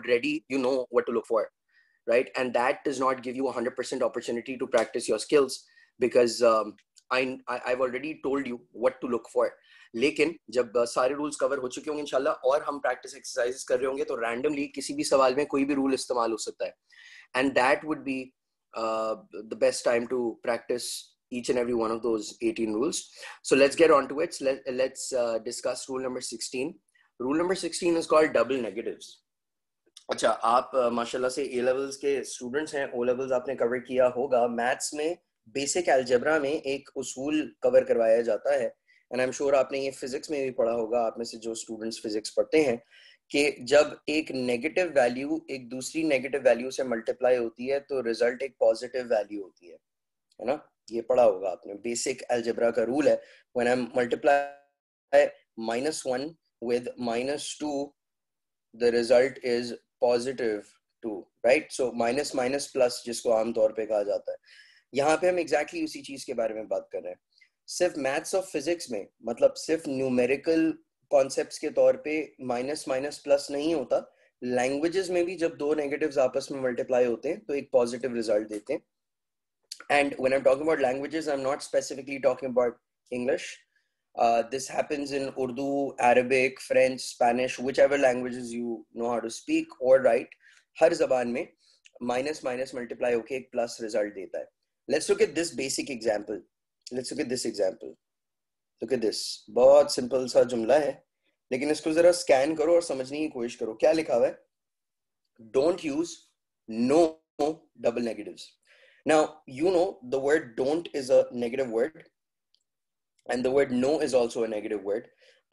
already you know what to look for right and that does not give you a 100% opportunity to practice your skills because um, I, I i've already told you what to look for लेकिन जब सारे rules cover हो चुके होंगे इंशाल्लाह और हम practice exercises कर रहे होंगे तो रैंडमली किसी भी सवाल में कोई भी रूल इस्तेमाल हो सकता है and that would be the best time to practise each and every one of those 18 rules. So let's get on to it. So let, let's uh, discuss rule number 16. Rule number 16 is called double negatives. अच्छा आप माशाल्लाह से ए levels के students हैं O levels आपने cover किया होगा। Maths में बेसिक एल्जेब्रा में एक उसूल कवर करवाया जाता है। एंड आई एम श्योर आपने ये फिजिक्स में भी पढ़ा होगा, आप में से जो स्टूडेंट्स फिजिक्स पढ़ते हैं, कि जब एक नेगेटिव वैल्यू एक दूसरी नेगेटिव वैल्यू से मल्टीप्लाई होती है तो रिज़ल्ट एक पॉजिटिव वैल्यू होती है। है ना? ये पढ़ा होगा आपने। बेसिक एल्जेब्रा का रूल है। When I multiply minus one with minus two the result is positive two right so minus minus plus जिसको आमतौर पे कहा जाता है। यहाँ पे हम एग्जैक्टली exactly उसी चीज़ के बारे में बात कर रहे हैं। सिर्फ़ मैथ्स और फिजिक्स में मतलब सिर्फ़ न्यूमेरिकल कॉन्सेप्ट्स के तौर पे माइनस माइनस प्लस नहीं होता। लैंग्वेजेस में भी जब दो नेगेटिव्स आपस में मल्टीप्लाई होते हैं तो एक पॉजिटिव रिज़ल्ट देते हैं। And when i'm talking about languages, i'm not specifically talking about english uh, this happens in urdu arabic french spanish whichever languages you know how to speak or write. हर जबान में minus minus multiply होके एक plus result देता है। Let's look at this basic example let's look at this example look at this बहुत simple सा जुमला है लेकिन इसको जरा स्कैन करो और समझने की कोशिश करो। क्या लिखा हुआ है? Don't use no double negatives now you know the word don't is a negative word. The word no is also a negative word.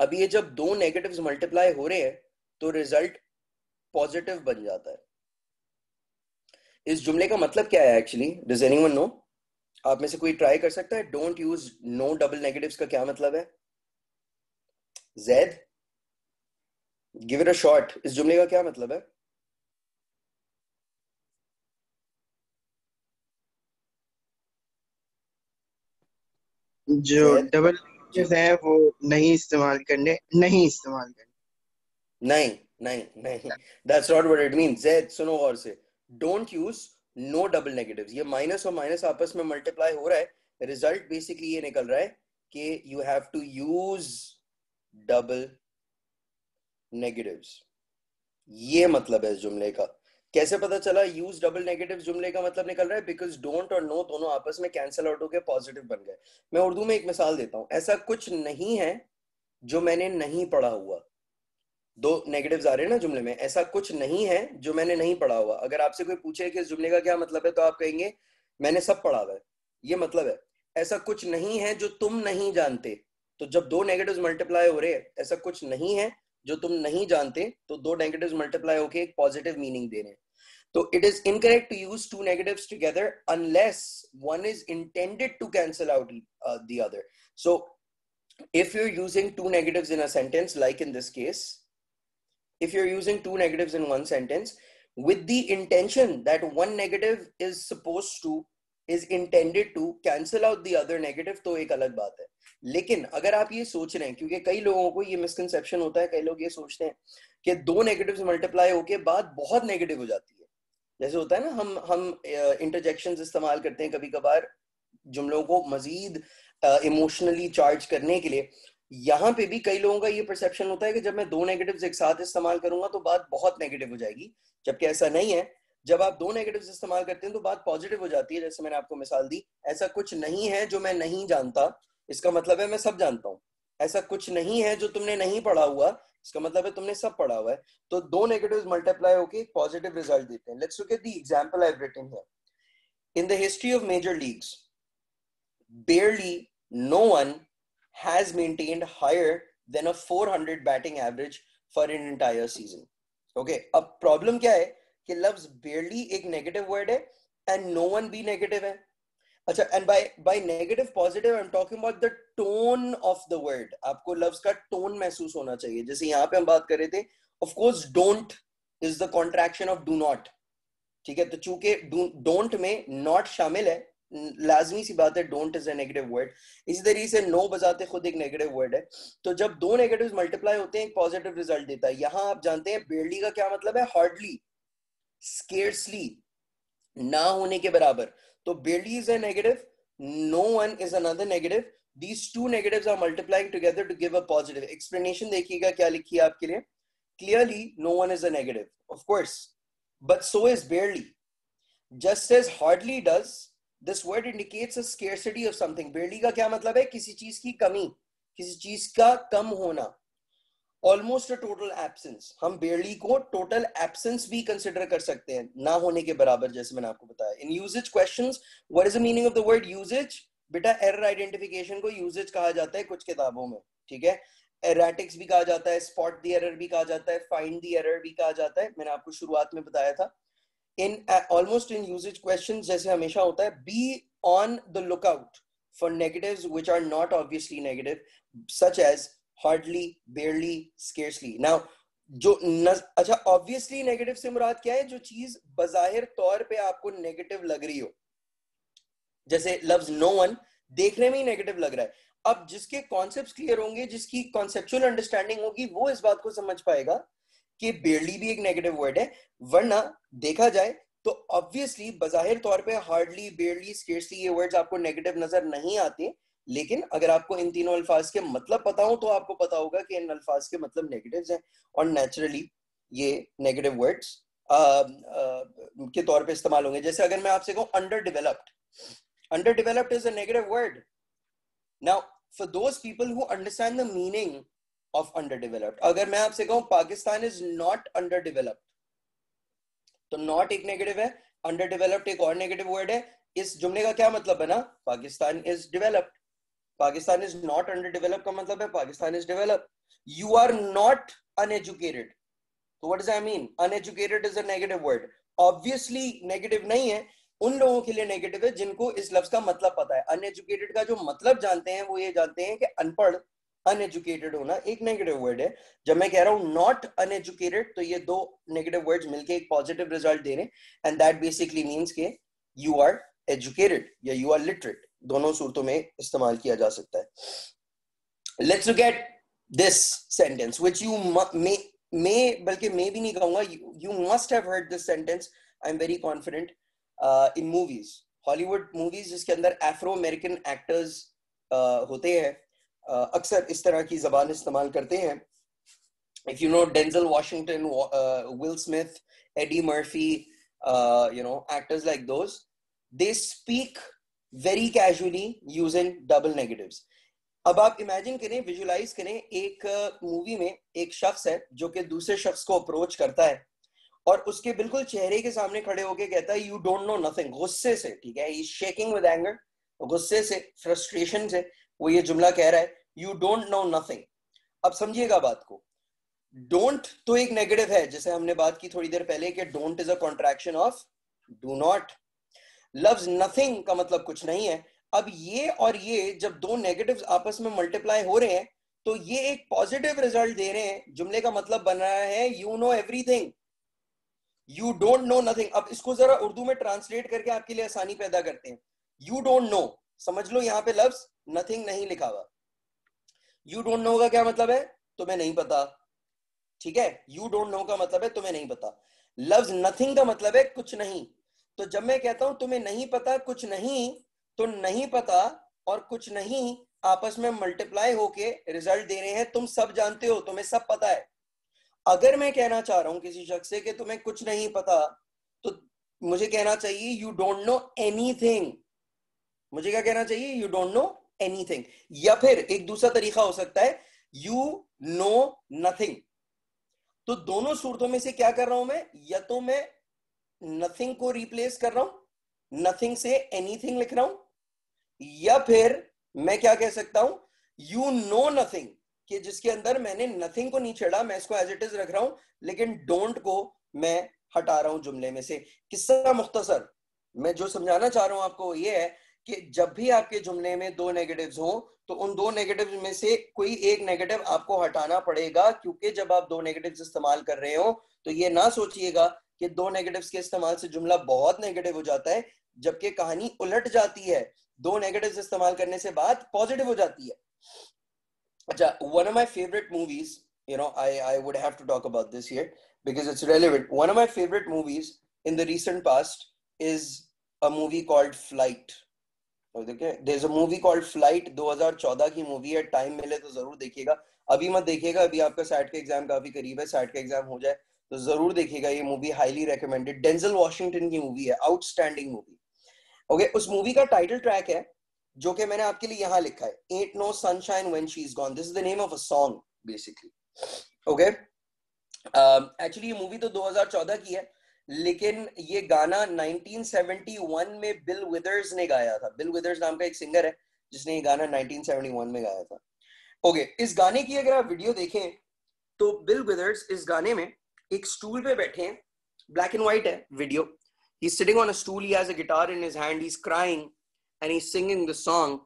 अब ये जब दो नेगेटिव मल्टीप्लाई हो रहे हैं तो रिज़ल्ट पॉजिटिव बन जाता है। इस जुमले का मतलब क्या है एक्चुअली डज एनीवन नो आप में से कोई ट्राई कर सकता है? Don't use no double negatives का क्या मतलब है? Z give it a shot इस जुमले का क्या मतलब है? जो डबल है वो नहीं इस्तेमाल करने नहीं इस्तेमाल करने। नहीं नहीं नहीं। That's not what it means Z सुनो और से। Don't use no double negatives ये माइनस और माइनस आपस में मल्टीप्लाई हो रहा है। रिज़ल्ट बेसिकली ये निकल रहा है कि you have to use double negatives ये मतलब है इस जुमले का। कैसे पता चला यूज़ डबल नेगेटिव जुमले का मतलब निकल रहा है? बिकॉज़ डोंट और नो दोनों आपस में कैंसिल आउट होकर पॉजिटिव बन गए। मैं उर्दू में एक मिसाल देता हूँ। ऐसा कुछ नहीं है जो मैंने नहीं पढ़ा हुआ। दो नेगेटिव्स आ रहे हैं ना जुमले में। ऐसा कुछ नहीं है जो मैंने नहीं पढ़ा हुआ। अगर आपसे कोई पूछे कि इस जुमले का क्या मतलब है तो आप कहेंगे, मैंने सब पढ़ा हुआ है। ये मतलब है। ऐसा कुछ नहीं है जो तुम नहीं जानते। तो जब दो नेगेटिव्स मल्टीप्लाई हो रहे हैं, ऐसा कुछ नहीं है जो तुम नहीं जानते तो दो नेगेटिव मल्टीप्लाई होकर एक पॉजिटिव मीनिंग दे रहे हैं। तो it is incorrect to use two negative together unless one is intended to cancel out other so if you using two negative in a like in this case if you're using two negative in one sentence with the intention that one negative is suppose to is intended to cancel out the other negative तो एक अलग बात है। लेकिन अगर आप ये सोच रहे हैं, क्योंकि कई लोगों को ये मिसकनसेप्शन होता है, कई लोग ये सोचते हैं कि दो नेगेटिव मल्टीप्लाई होके बाद बहुत नेगेटिव हो जाती है। जैसे होता है ना, हम हम इंटरजेक्शन इस्तेमाल करते हैं कभी कभार जुमलों को मजीद इमोशनली चार्ज करने के लिए। यहाँ पे भी कई लोगों का ये परसेप्शन होता है कि जब मैं दो नेगेटिव्स एक साथ इस्तेमाल करूँगा तो बात बहुत नेगेटिव हो जाएगी, जबकि ऐसा नहीं है। जब आप दो नेगेटिव्स इस्तेमाल करते हैं तो बात पॉजिटिव हो जाती है, जैसे मैंने आपको मिसाल दी। ऐसा कुछ नहीं है जो मैं नहीं जानता इसका मतलब है मैं सब जानता हूँ। ऐसा कुछ नहीं है जो तुमने नहीं पढ़ा हुआ। इसका मतलब है तुमने सब पढ़ा हुआ है। तो दो नेगेटिव्स मल्टीप्लाई होकर एक पॉजिटिव रिज़ल्ट देते हैं। Let's look at the example I have written here in the history of major leagues barely no one has maintained higher than a 400 batting average for an entire season. Okay, अब problem क्या है कि लफ्ज barely एक negative word है and no one भी negative है। अच्छा and by by negative, positive, I'm talking about the tone of the word. आपको लव्स का टोन महसूस होना चाहिए। जैसे यहाँ पे हम बात कर रहे थे, of course, don't is the contraction of do not. ठीक है? तो चूँकि don't में नॉट शामिल है, लाजमी सी बात है don't is a negative word इसी तरीके से नो बजाते खुद एक नेगेटिव वर्ड है। तो जब दो नेगेटिव्स मल्टीप्लाई होते हैं, एक पॉजिटिव रिज़ल्ट देता है। यहाँ आप जानते हैं बेरली का क्या मतलब है? हार्डली स्केर्सली ना होने के बराबर। तो barely is a negative no one is another negative these two negatives are multiplying together to give a positive explanation देखिएगा क्या लिखी आपके लिए? Clearly no one is a negative of course but so is barely just is hardly does this word indicates a scarcity of something barely का क्या मतलब है? किसी चीज़ की कमी, किसी चीज़ का कम होना. ऑलमोस्ट अ टोटल एब्सेंस हम बेरली को टोटल एब्सेंस भी कंसिडर कर सकते हैं, ना होने के बराबर, जैसे मैंने आपको बताया। In usage questions what is the meaning of the word usage बेटा एरर आइडेंटिफिकेशन को यूजेज कहा जाता है कुछ किताबों में, ठीक है? एराटिक्स भी कहा जाता है स्पॉट दी एरर भी कहा जाता है फाइंड दी एरर भी कहा जाता है। मैंने आपको शुरुआत में बताया था। In almost in usage question जैसे हमेशा होता है be on the lookout for negatives which are not obviously negative such as hardly barely scarcely now जो नज, अच्छा ऑब्वियसली नेगेटिव से मुराद क्या है? जो चीज़ बजाहिर तौर पे आपको नेगेटिव लग रही हो। जैसे लव्स नो वन देखने में ही नेगेटिव लग रहा है। अब जिसके कॉन्सेप्ट क्लियर होंगे जिसकी कॉन्सेप्चुअल अंडरस्टैंडिंग होगी वो इस बात को समझ पाएगा कि बेरली भी एक नेगेटिव वर्ड है। वरना देखा जाए तो ऑब्वियसली बजाहिर तौर पे हार्डली बेरली स्केर्सली ये वर्ड्स आपको नेगेटिव नज़र नहीं आते। लेकिन अगर आपको इन तीनों अल्फाज के मतलब पता हो तो आपको पता होगा कि इन अल्फाज के मतलब नेगेटिव हैं। और नेचुरली ये नेगेटिव वर्ड्स के तौर पे इस्तेमाल होंगे। जैसे अगर मैं आपसे कहूँ under developed under developed is negative word now for those people who understand the meaning of under developed अगर मैं आपसे कहूँ, Pakistan is not under developed तो नॉट एक नेगेटिव है अंडर डिवेलप्ड एक और नेगेटिव वर्ड है। इस जुमले का क्या मतलब है ना? Pakistan is developed Pakistan is not under underdeveloped का मतलब है Pakistan is developed. You are not uneducated So what does that mean? Uneducated is a negative word. Obviously negative नहीं है उन लोगों के लिए नेगेटिव है जिनको इस लफ्ज का मतलब पता है अनएजुकेटेड का जो मतलब जानते हैं वो ये जानते हैं कि अनपढ़ अनएजुकेटेड होना एक नेगेटिव वर्ड है जब मैं कह रहा हूँ नॉट अनएजुकेटेड तो ये दो नेगेटिव वर्ड्स मिलके एक पॉजिटिव रिज़ल्ट दे रहे हैं एंड दैट बेसिकली मींस के यू आर एजुकेटेड या यू आर लिटरेट दोनों सूरतों में इस्तेमाल किया जा सकता है। Let's look at this sentence which you may may बल्कि मैं भी नहीं कहूँगा you must have heard this sentence I am very confident in movies Hollywood movies जिसके अंदर एफ्रो अमेरिकन एक्टर्स होते हैं uh, अक्सर इस तरह की जबान इस्तेमाल करते हैं। Know Denzel Washington, uh, Will Smith, Eddie Murphy, uh, you know, actors like those, they speak very casually using double negatives. अब आप इमेजिन करें विजुलाइज करें एक मूवी uh, में एक शख्स है जो कि दूसरे शख्स को अप्रोच करता है और उसके बिल्कुल चेहरे के सामने खड़े होके कहता है यू डोंट नो नथिंग गुस्से से ठीक है? शेकिंग विद एंगर गुस्से से फ्रस्ट्रेशन से वो ये जुमला कह रहा है यू डोंट नो नथिंग अब समझिएगा बात को। डोंट तो एक नेगेटिव है जैसे हमने बात की थोड़ी देर पहले कि don't is a contraction of do not loves nothing का मतलब कुछ नहीं है। अब ये और ये जब दो नेगेटिव्स आपस में मल्टीप्लाई हो रहे हैं तो ये एक पॉजिटिव रिज़ल्ट दे रहे हैं। जुमले का मतलब बन रहा है you know everything you don't know nothing अब इसको जरा उर्दू में ट्रांसलेट करके आपके लिए आसानी पैदा करते हैं। यू डोंट नो समझ लो यहाँ पे लफ्ज नथिंग नहीं लिखा हुआ। यू डोंट नो का क्या मतलब है? तुम्हें नहीं पता। ठीक है? यू डोंट नो का मतलब है, तुम्हें नहीं पता। लफ्ज नथिंग का मतलब है कुछ नहीं। तो जब मैं कहता हूँ, तुम्हें नहीं पता, कुछ नहीं तो नहीं पता और कुछ नहीं आपस में मल्टीप्लाई होके रिज़ल्ट दे रहे हैं, तुम सब जानते हो, तुम्हें सब पता है। अगर मैं कहना चाह रहा हूँ किसी शख्स से कि तुम्हें कुछ नहीं पता तो मुझे कहना चाहिए यू डोंट नो एनीथिंग मुझे क्या कहना चाहिए? यू डोंट नो एनीथिंग या फिर एक दूसरा तरीका हो सकता है यू नो नथिंग तो दोनों सूरतों में से क्या कर रहा हूँ मैं? या तो मैं नथिंग को रिप्लेस कर रहा हूँ नथिंग से एनीथिंग लिख रहा हूँ, या फिर मैं क्या कह सकता हूँ यू नो नथिंग कि जिसके अंदर मैंने नथिंग को नहीं छेड़ा, मैं इसको एज इट इज़ रख रहा हूँ, लेकिन डोंट को मैं हटा रहा हूँ जुमले में से। किस्सा मुख्तसर, मैं जो समझाना चाह रहा हूँ आपको ये है कि जब भी आपके जुमले में दो नेगेटिव्स हो तो उन दो नेगेटिव में से कोई एक नेगेटिव आपको हटाना पड़ेगा, क्योंकि जब आप दो नेगेटिव्स इस्तेमाल कर रहे हो तो ये ना सोचिएगा कि दो नेगेटिव्स के इस्तेमाल से जुमला बहुत नेगेटिव हो जाता है, जबकि कहानी उलट जाती है। दो नेगेटिव इस्तेमाल करने से बात पॉजिटिव हो जाती है। अच्छा one of my favourite movies you know, i i would have to talk about this here because it's relevant. One of my favorite movies in the recent movie called flight. देखिए, there's a movie called flight 2014 की movie है। Time मिले तो ज़रूर देखिएगा। अभी मत देखिएगा, अभी आपका सैट का एग्ज़ाम काफ़ी करीब है सैट का एग्ज़ाम हो जाए। तो ज़रूर देखिएगा ये movie highly recommended Denzel Washington की मूवी है आउटस्टैंडिंग मूवी ओके उस मूवी का टाइटल ट्रैक है जो कि मैंने आपके लिए यहाँ लिखा है ain't no sunshine when she is gone this is the name of a song basically okay actually ये मूवी तो 2014 की है लेकिन ये गाना 1971 में बिल विदर्स ने गाया था। बिल विदर्स नाम का एक सिंगर है जिसने ये गाना 1971 में गाया था। ओके okay, इस गाने की अगर आप वीडियो देखें तो बिल विदर्स इस गाने में एक स्टूल पे बैठे हैं ब्लैक एंड व्हाइट है video he sitting on a stool he has a guitar in his hand he is crying and he singing the song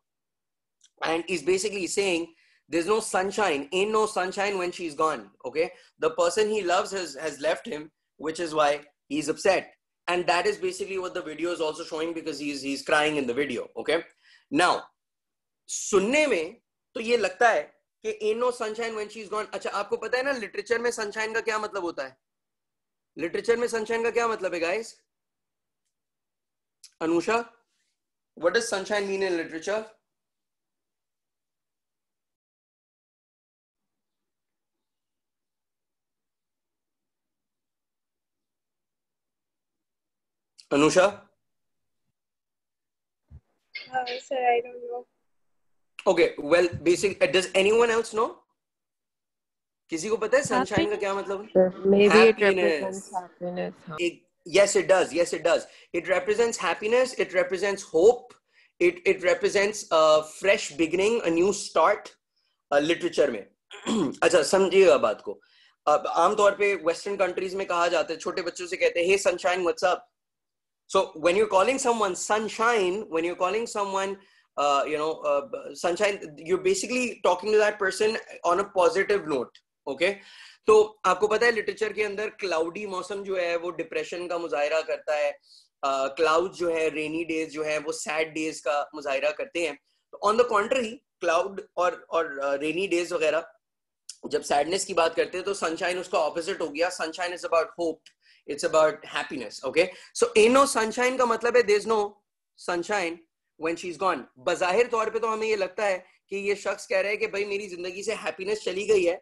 and is basically saying there is no sunshine ain't no sunshine when she is gone okay the person he loves has has left him which is why he is upset and that is basically what the video is also showing because he is he is crying in the video okay now सुनने में तो ये लगता है कि ain't no sunshine when she is gone अच्छा आपको पता है ना लिटरेचर में सनशाइन का क्या मतलब होता है लिटरेचर में सनशाइन का क्या मतलब है guys Anusha what does sunshine mean in literature? Uh, sir, I don't know. Okay well basic does anyone else know किसी को पता है? सनशाइन का क्या मतलब? Yes it does yes it does it represents happiness it represents hope it it represents a fresh beginning a new start literature में. अच्छा समझिएगा बात को. अब आमतौर पे वेस्टर्न कंट्रीज़ में कहा जाता है छोटे बच्चों से कहते हैं sunshine what's so when you are calling someone sunshine when you are calling someone uh, you know uh, sunshine you're basically talking to that person on a positive note okay? तो आपको पता है लिटरेचर के अंदर cloudy मौसम जो है वो डिप्रेशन का मुजाहरा करता है क्लाउड uh, जो है रेनी डेज़ जो है वो सैड डेज़ का मुजाहरा करते हैं। ऑन द कॉन्ट्री क्लाउड और और रेनी uh, डेज़ वगैरह जब सैडनेस की बात करते हैं तो सनशाइन उसका ऑपोजिट हो गया। Sunshine is about hope it's about happiness okay so ain't no sunshine का मतलब है there is no sunshine when she's gone. बजाहिर तौर पे तो हमें ये लगता है कि ये शख्स कह रहा है कि भाई मेरी ज़िंदगी से हैप्पीनेस चली गई है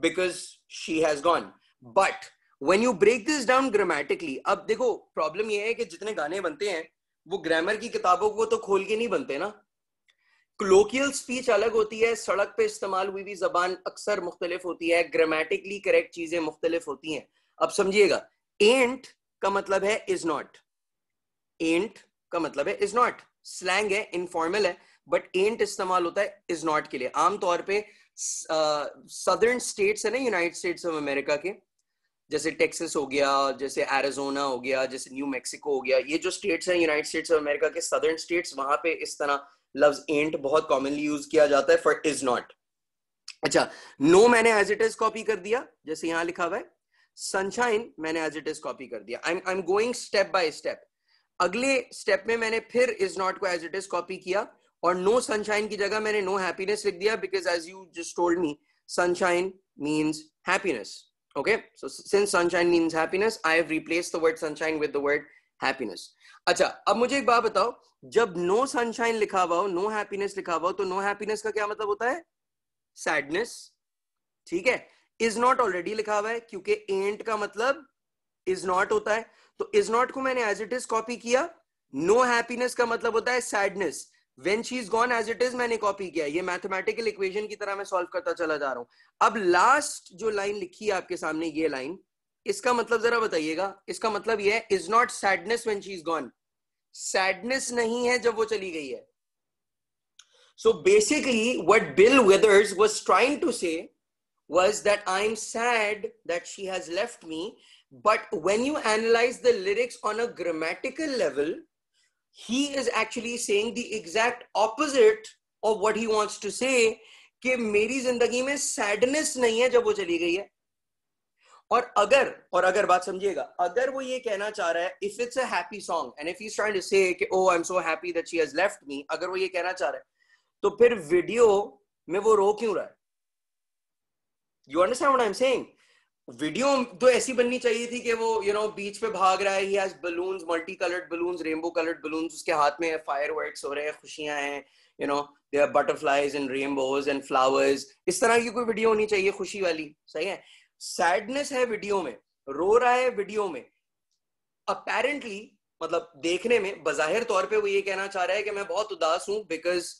because she has gone but when you break this down grammatically, अब देखो प्रॉब्लम ये है कि जितने गाने बनते हैं, वो ग्रामर की किताबों को तो खोल के नहीं बनते ना। क्लोकियल स्पीच अलग होती है, सड़क पे इस्तेमाल हुई भी जबान अक्सर मुख्तलिफ़ होती है ग्रामेटिकली करेक्ट चीज़ें मुख्तलिफ़ होती हैं। अब समझिएगा एंट का मतलब है इज़ नॉट एंट का मतलब है इज़ नॉट स्लैंग है इनफॉर्मल है बट एंट इस्तेमाल होता है इज़ नॉट के लिए। आमतौर पे सदर्न स्टेट्स है ना यूनाइटेड स्टेट्स ऑफ़ अमेरिका के, जैसे टेक्सास हो गया, जैसे एरिजोना हो गया, जैसे न्यू मैक्सिको हो गया, ये जो स्टेट्स हैं यूनाइटेड स्टेट्स ऑफ़ अमेरिका के सदर्न स्टेट्स वहाँ पे इस तरह लफ्ज एंट बहुत कॉमनली यूज़ किया जाता है फॉर इज़ नॉट अच्छा नो मैंने एज इट इज़ कॉपी कर दिया, जैसे यहाँ लिखा हुआ है सनशाइन मैंने एज इट इज़ कॉपी कर दिया। I am going step by step अगले स्टेप में मैंने फिर इज़ नॉट को एज इट इज़ कॉपी किया और नो सनशाइन की जगह मैंने नो हैप्पीनेस लिख दिया because as you just told me sunshine means happiness okay? So, since sunshine means happiness, i have replaced the word sunshine with the word happiness. अच्छा अब मुझे एक बात बताओ, जब नो सनशाइन लिखा हुआ हो नो हैप्पीनेस लिखा हुआ हो तो नो हैप्पीनेस का क्या मतलब होता है? सैडनेस ठीक है? इज़ नॉट ऑलरेडी लिखा हुआ है, क्योंकि एंट का मतलब इज़ नॉट होता है। तो इज़ नॉट को मैंने एज इट इज़ कॉपी किया। नो हैप्पीनेस का मतलब होता है sadness when she is gone as it is मैंने कॉपी किया। ये मैथमेटिकल इक्वेशन की तरह मैं सॉल्व करता चला जा रहा हूँ। अब लास्ट जो लाइन लिखी है आपके सामने, ये लाइन इसका मतलब जरा बताइएगा। इसका मतलब ये है is not sadness when she is gone sadness नहीं है जब वो चली गई है। So basically what Bill Withers was trying to say was that I'm sad that she has left me. But when you analyze the lyrics on a grammatical level, he is actually saying the exact opposite of what he wants to say कि मेरी ज़िंदगी में sadness नहीं है जब वो चली गई है। और अगर और अगर बात समझिएगा अगर वो ये कहना चाह रहा है if it's a happy song and if he trying to say कि ओ I am so happy that she has left me अगर वो ये कहना चाह रहा है तो फिर वीडियो में वो रो क्यों रहा है? You understand what I am saying video तो ऐसी बननी चाहिए थी कि वो यू नो बीच पे भाग रहा है he balloons multi coloured balloons rainbow coloured balloons उसके हाथ में फायर वर्क्स हो रहे हैं, खुशियाँ हैं you know they are butterflies and rainbows and flowers इस तरह की कोई वीडियो होनी चाहिए खुशी वाली, सही है? सैडनेस है वीडियो में, रो रहा है वीडियो में। अपेरेंटली मतलब देखने में बाहिर तौर पे वो ये कहना चाह रहा है कि मैं बहुत उदास हूँ because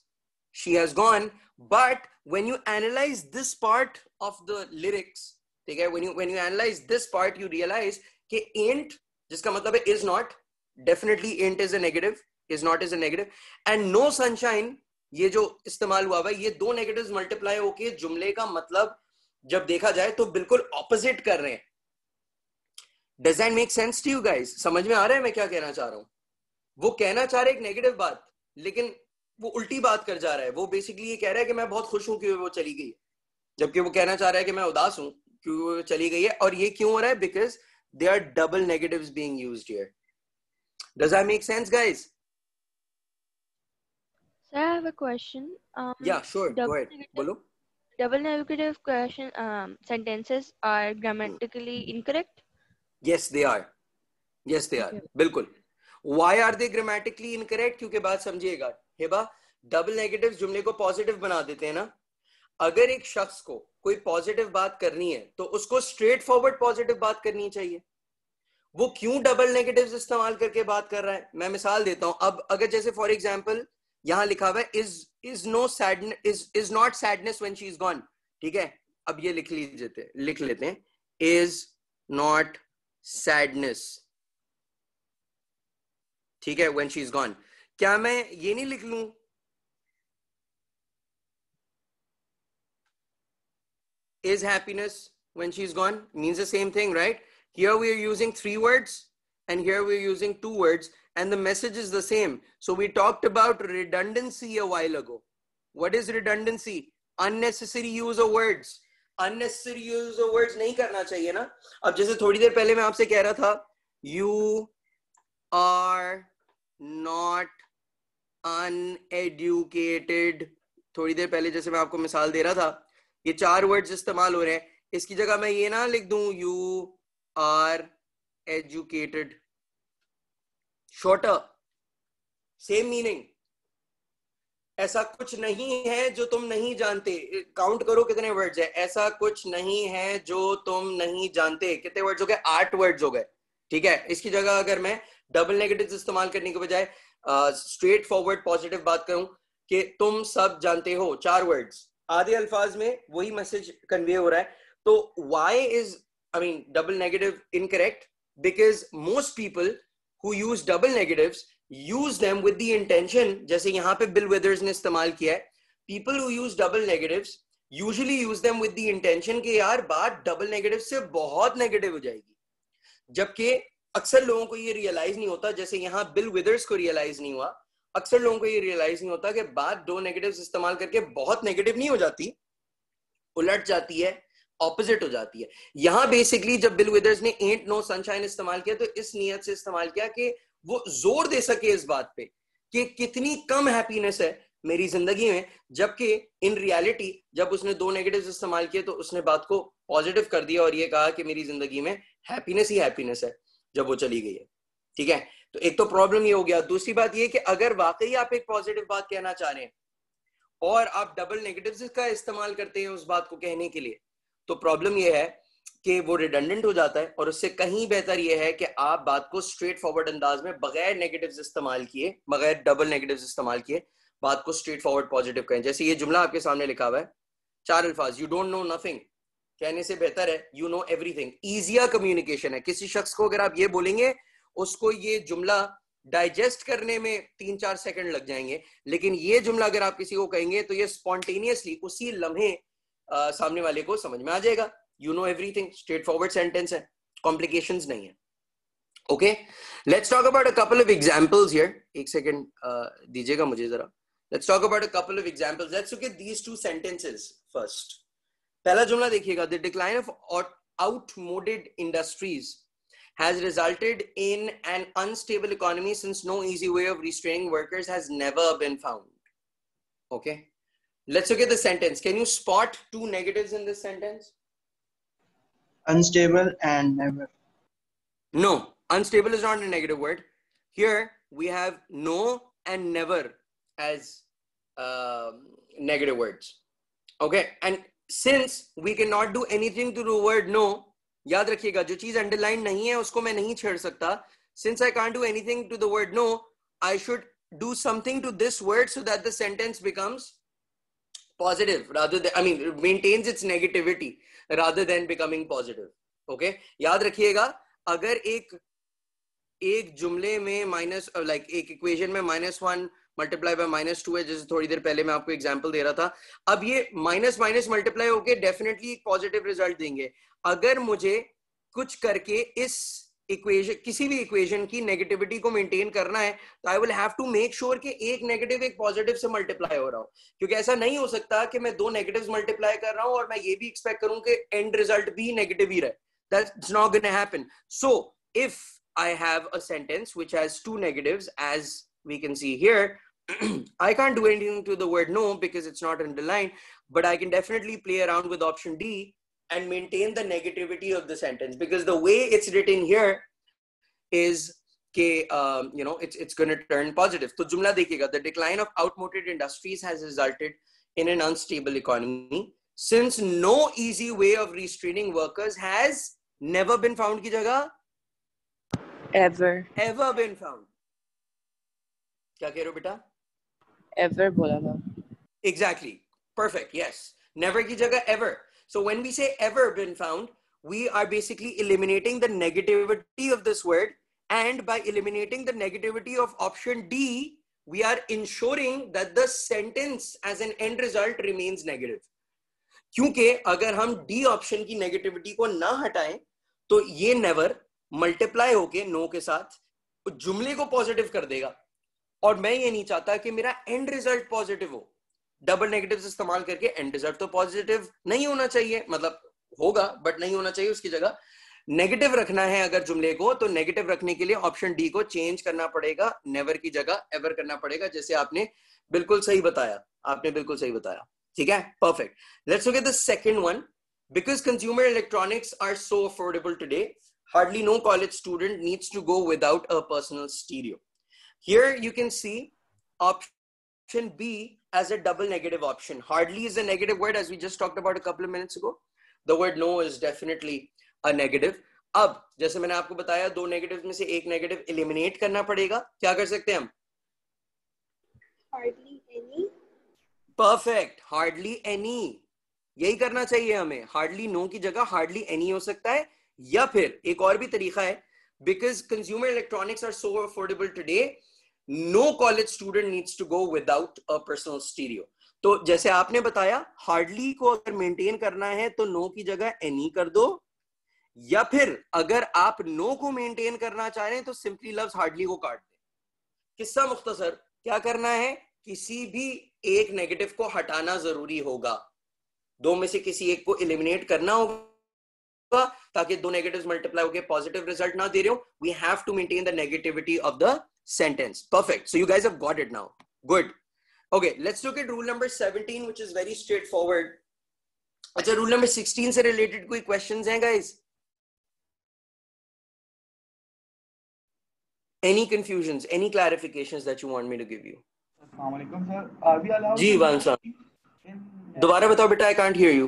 she has gone but when you analyse this part of the lyrics ठीक है? When you when you analyze this part, you realize कि ain't जिसका मतलब है is not, definitely ain't is a negative, is not is a negative. And no sunshine, ये जो इस्तेमाल हुआ है, ये दो नेगेटिव्स मल्टीप्लाई होके जुमले का मतलब जब देखा जाए तो बिल्कुल ऑपोजिट कर रहे हैं। Does that make sense to you guys समझ में आ रहा है मैं क्या कहना चाह रहा हूँ? वो कहना चाह रहे एक नेगेटिव बात, लेकिन वो उल्टी बात कर जा रहा है। वो बेसिकली ये कह रहा है कि मैं बहुत खुश हूँ कि वो चली गई जबकि वो कहना चाह रहा है कि मैं उदास हूँ। चली गई है और ये क्यों हो रहा है because they are double negatives being used here does that make sense guys Sir, I have a question. Um, Yeah, sure. Go ahead. बोलो Double negative question um, sentences are grammatically incorrect. yes they are yes they are. बिल्कुल why are they grammatically incorrect क्योंकि बात समझिएगा हेबा double negative जुमले को positive बना देते हैं ना अगर एक शख्स को कोई पॉजिटिव बात करनी है तो उसको स्ट्रेट फॉरवर्ड पॉजिटिव बात करनी चाहिए। वो क्यों डबल नेगेटिव्स इस्तेमाल करके बात कर रहा है? मैं मिसाल देता हूँ। अब अगर जैसे फॉर एग्जांपल यहाँ लिखा हुआ है is is no is is not sadness when she is gone ठीक है? अब ये लिख लीजिए, लिख लेते हैं। इज़ नॉट सैडनेस ठीक है व्हेन शी इज़ गॉन क्या मैं ये नहीं लिख लूँ is happiness when she's gone means the same thing right here we are using three words and here we're using two words and the message is the same so we talked about redundancy a while ago what is redundancy unnecessary use of words unnecessary use of words नहीं करना चाहिए ना अब जैसे थोड़ी देर पहले मैं आपसे कह रहा था you are not uneducated थोड़ी देर पहले जैसे मैं आपको मिसाल दे रहा था ये चार वर्ड्स इस्तेमाल हो रहे हैं। इसकी जगह मैं ये ना लिख दू you are educated shorter same meaning ऐसा कुछ नहीं है जो तुम नहीं जानते। काउंट करो कितने वर्ड्स है। ऐसा कुछ नहीं है जो तुम नहीं जानते। कितने वर्ड्स हो गए? आठ वर्ड्स हो गए। ठीक है? इसकी जगह अगर मैं डबल नेगेटिव इस्तेमाल करने के बजाय स्ट्रेट फॉरवर्ड पॉजिटिव बात करूँ कि तुम सब जानते हो। चार वर्ड्स आधे अल्फाज में वही मैसेज कन्वे हो रहा है। तो why is I mean double negative incorrect because most people who use double negatives use them with the intention जैसे यहाँ पे बिल वेदर्स ने इस्तेमाल किया है। People who use double negatives usually use them with the intention कि यार बात डबल नेगेटिव से बहुत नेगेटिव हो जाएगी। जबकि अक्सर लोगों को ये रियलाइज़ नहीं होता, जैसे यहाँ बिल विदर्स को रियलाइज़ नहीं हुआ। अक्सर लोगों को ये रियलाइज़ नहीं होता कि बात दो नेगेटिव इस्तेमाल करके बहुत नेगेटिव नहीं हो जाती, उलट जाती है ऑपोजिट हो जाती है। यहाँ बेसिकली जब बिल विदर्स ने एंट नो सनशाइन इस्तेमाल किया तो इस नियत से इस्तेमाल किया कि वो ज़ोर दे सके इस बात पे कि कितनी कम हैप्पीनेस है मेरी ज़िंदगी में, जबकि इन रियलिटी जब उसने दो नेगेटिव इस्तेमाल किए तो उसने बात को पॉजिटिव कर दिया और ये कहा कि मेरी ज़िंदगी में हैप्पीनेस ही हैप्पीनेस है, जब वो चली गई है। ठीक है? तो एक तो प्रॉब्लम ये हो गया। दूसरी बात ये कि अगर वाकई आप एक पॉजिटिव बात कहना चाह रहे हैं और आप डबल नेगेटिव का इस्तेमाल करते हैं उस बात को कहने के लिए तो प्रॉब्लम ये है कि वो रिडंडेंट हो जाता है और उससे कहीं बेहतर ये है कि आप बात को स्ट्रेट फॉरवर्ड अंदाज में बगैर नेगेटिव इस्तेमाल किए, बगैर डबल नेगेटिव इस्तेमाल किए, बात को स्ट्रेट फॉरवर्ड पॉजिटिव कहें। जैसे ये जुमला आपके सामने लिखा हुआ है, चार अल्फाज यू डोंट नो नथिंग कहने से बेहतर है you know everything is a communication है। किसी शख्स को अगर आप ये बोलेंगे उसको ये जुमला डाइजेस्ट करने में तीन चार सेकंड लग जाएँगे। लेकिन ये जुमला अगर आप किसी को कहेंगे तो ये स्पॉन्टेनियसली उसी लम्हे आ, सामने वाले को समझ में आ जाएगा। You know everything straight forward sentence है। कॉम्प्लिकेशंस नहीं है। Okay let's talk about a couple of examples here एक सेकंड दीजिएगा मुझे जरा। Let's talk about a couple of examples let's look at these two sentences first पहला जुमला देखिएगा। द डिक्लाइन ऑफ़ outmoded industries has resulted in an unstable economy since no easy way of restraining workers has never been found. Okay. Let's look at the sentence. Can you spot two negatives in this sentence? Unstable and never. No, unstable is not a negative word. Here we have no and never as um, negative words. Okay. And since we cannot do anything to the word no, याद रखिएगा, जो चीज़ underline नहीं है, उसको मैं नहीं छेड़ सकता। Since I can't do anything to the word no I should do something to this word so that the sentence becomes positive rather than, i mean, maintains its negativity than becoming positive, okay? याद रखिएगा, अगर एक एक जुमले में minus like एक equation में minus one multiply by minus two है, जैसे थोड़ी देर पहले मैं आपको एग्जांपल दे रहा था, अब ये माइनस माइनस मल्टीप्लाई होके डेफिनेटली एक पॉजिटिव रिज़ल्ट देंगे। अगर मुझे कुछ करके इस इक्वेशन किसी भी इक्वेशन की नेगेटिविटी को मेंटेन करना है तो I will have to make sure कि एक नेगेटिव एक पॉजिटिव से मल्टीप्लाई हो रहा हो। क्योंकि ऐसा नहीं हो सकता कि मैं दो नेगेटिव्स मल्टीप्लाई कर रहा हूँ और मैं ये भी एक्सपेक्ट करूँ कि एंड रिज़ल्ट भी नेगेटिव ही रहे। That's not gonna happen so if I have a sentence which has two negatives as we can see here I can't do anything to the word no because it's not underlined, but I can definitely play around with option D. and maintain the negativity of the sentence because the way it's written here is ke, um, you know it's it's going to turn positive. so jumla dekhega the decline of outmoded industries has resulted in an unstable economy since no easy way of restraining workers has never been found ki jagah ever. Ever been found. kya keh beta ever bola exactly. Perfect. Yes. Never ki jagah ever. So when we say ever been found, we are basically eliminating the negativity of this word. And by eliminating the negativity of option D, we are ensuring that the sentence as an end result remains negative. क्योंकि अगर हम D option की negativity को ना हटाएं तो ये never multiply होके नो के साथ जुमले को पॉजिटिव कर देगा और मैं ये नहीं चाहता कि मेरा एंड रिजल्ट पॉजिटिव हो डबल नेगेटिव इस्तेमाल करके एंड रिज़ल्ट तो पॉजिटिव नहीं होना चाहिए मतलब होगा बट नहीं होना चाहिए उसकी जगह। नेगेटिव रखना है अगर जुमले को तो नेगेटिव रखने के लिए ऑप्शन डी को चेंज करना पड़ेगा नेवर की जगह एवर करना पड़ेगा, जैसे आपने बिल्कुल सही बताया, आपने बिल्कुल सही बताया। ठीक है? Perfect let's look at the second one because consumer electronics are so affordable today, hardly no college student needs to go without a personal stereo. Here you can see option B as a double negative option. Hardly is a negative word as we just talked about a couple of minutes ago. The word no is definitely a negative. अब जैसे मैंने आपको बताया दो negative में से एक negative eliminate करना पड़ेगा। क्या कर सकते हैं हम? Hardly any. Perfect hardly any यही करना चाहिए हमें। हार्डली नो की जगह हार्डली एनी हो सकता है। या फिर एक और भी तरीका है because consumer electronics are so affordable today no college student needs to go without a personal stereo तो जैसे आपने बताया हार्डली को अगर मेंटेन करना है तो नो की जगह एनी कर दो। या फिर अगर आप नो को मेंटेन करना चाह रहे हैं तो सिंपली लव्स हार्डली को काट दे। किस्सा मुख्तसर, क्या करना है? किसी भी एक नेगेटिव को हटाना ज़रूरी होगा। दो में से किसी एक को इलिमिनेट करना होगा, ताकि दो नेगेटिव्स मल्टीप्लाई होकर पॉजिटिव रिज़ल्ट ना दे रहे हो। We have to maintain the negativity of the sentence. Perfect. So you guys have got it now. Good. Okay, let's look at rule number 17, which is very straightforward. अच्छा rule number 16 से related कोई questions हैं guys? Any confusions, any clarifications that you want me to give you? Assalamualaikum sir. Are we allowed? Ji to वांसा in- दोबारा बताओ बेटा I can't hear you.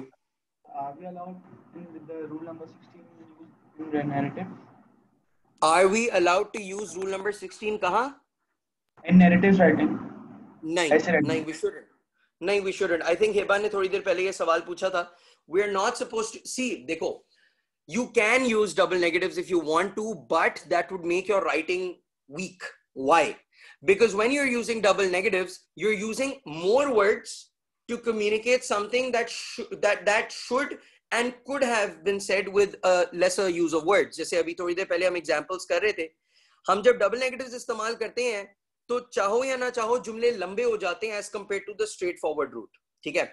Are we allowed in with the rule number 16 in the narrative? are we allowed to use rule number sixteen कहा? In narrative writing नहीं नहीं we shouldn't नहीं we shouldn't Heba ने थोड़ी देर पहले ये सवाल पूछा था। We are not suppose to see देखो you can use double negative if you want to but that would make your writing weak why because when you are using double negative you are using more communicate to communicate something that that should and could have been said with a lesser use of words जैसे अभी थोड़ी देर पहले हम examples कर रहे थे हम जब double negatives इस्तेमाल करते हैं तो चाहो या ना चाहो जुमले लंबे हो जाते हैं as compared to the straightforward route ठीक है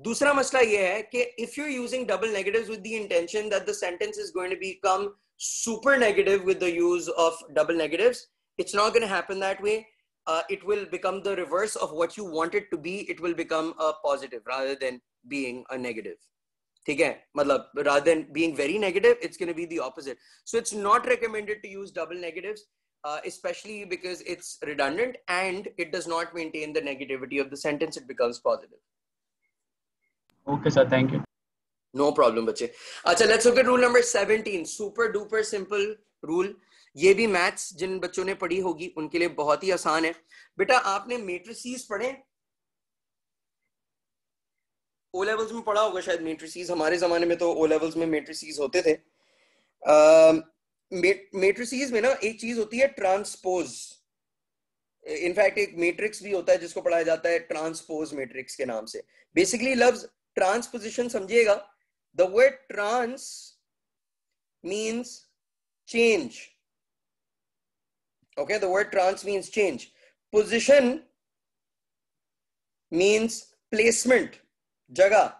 दूसरा मसला ये है कि if you using double negatives with the intention that the sentence is going to become super negative with the use of double negatives it's not going to happen that way uh, it will become the reverse of what you want it to be it will become a positive rather than being a negative ठीक है मतलब rather than being very negative it's going to be the opposite so it's not recommended to use double negatives uh, especially because it's redundant and it does not maintain the negativity of the sentence it becomes positive Okay, sir. Thank you. No problem बच्चे अच्छा let's look at rule number 17 super duper simple rule ये भी maths जिन बच्चों ने पढ़ी होगी उनके लिए बहुत ही आसान है बेटा आपने मेट्रिसीज पढ़े ओ लेवल्स में पढ़ा होगा शायद मेट्रिसीज हमारे जमाने में तो ओ लेवल्स में मेट्रिसीज होते थे। मेट्रिसीज में ना एक चीज़ होती है ट्रांसपोज इनफैक्ट एक मैट्रिक्स भी होता है जिसको पढ़ाया जाता है ट्रांसपोज मैट्रिक्स के नाम से। बेसिकली लफ्ज ट्रांसपोजिशन समझिएगा। The word trans means change okay, the word trans means change position means placement जगह।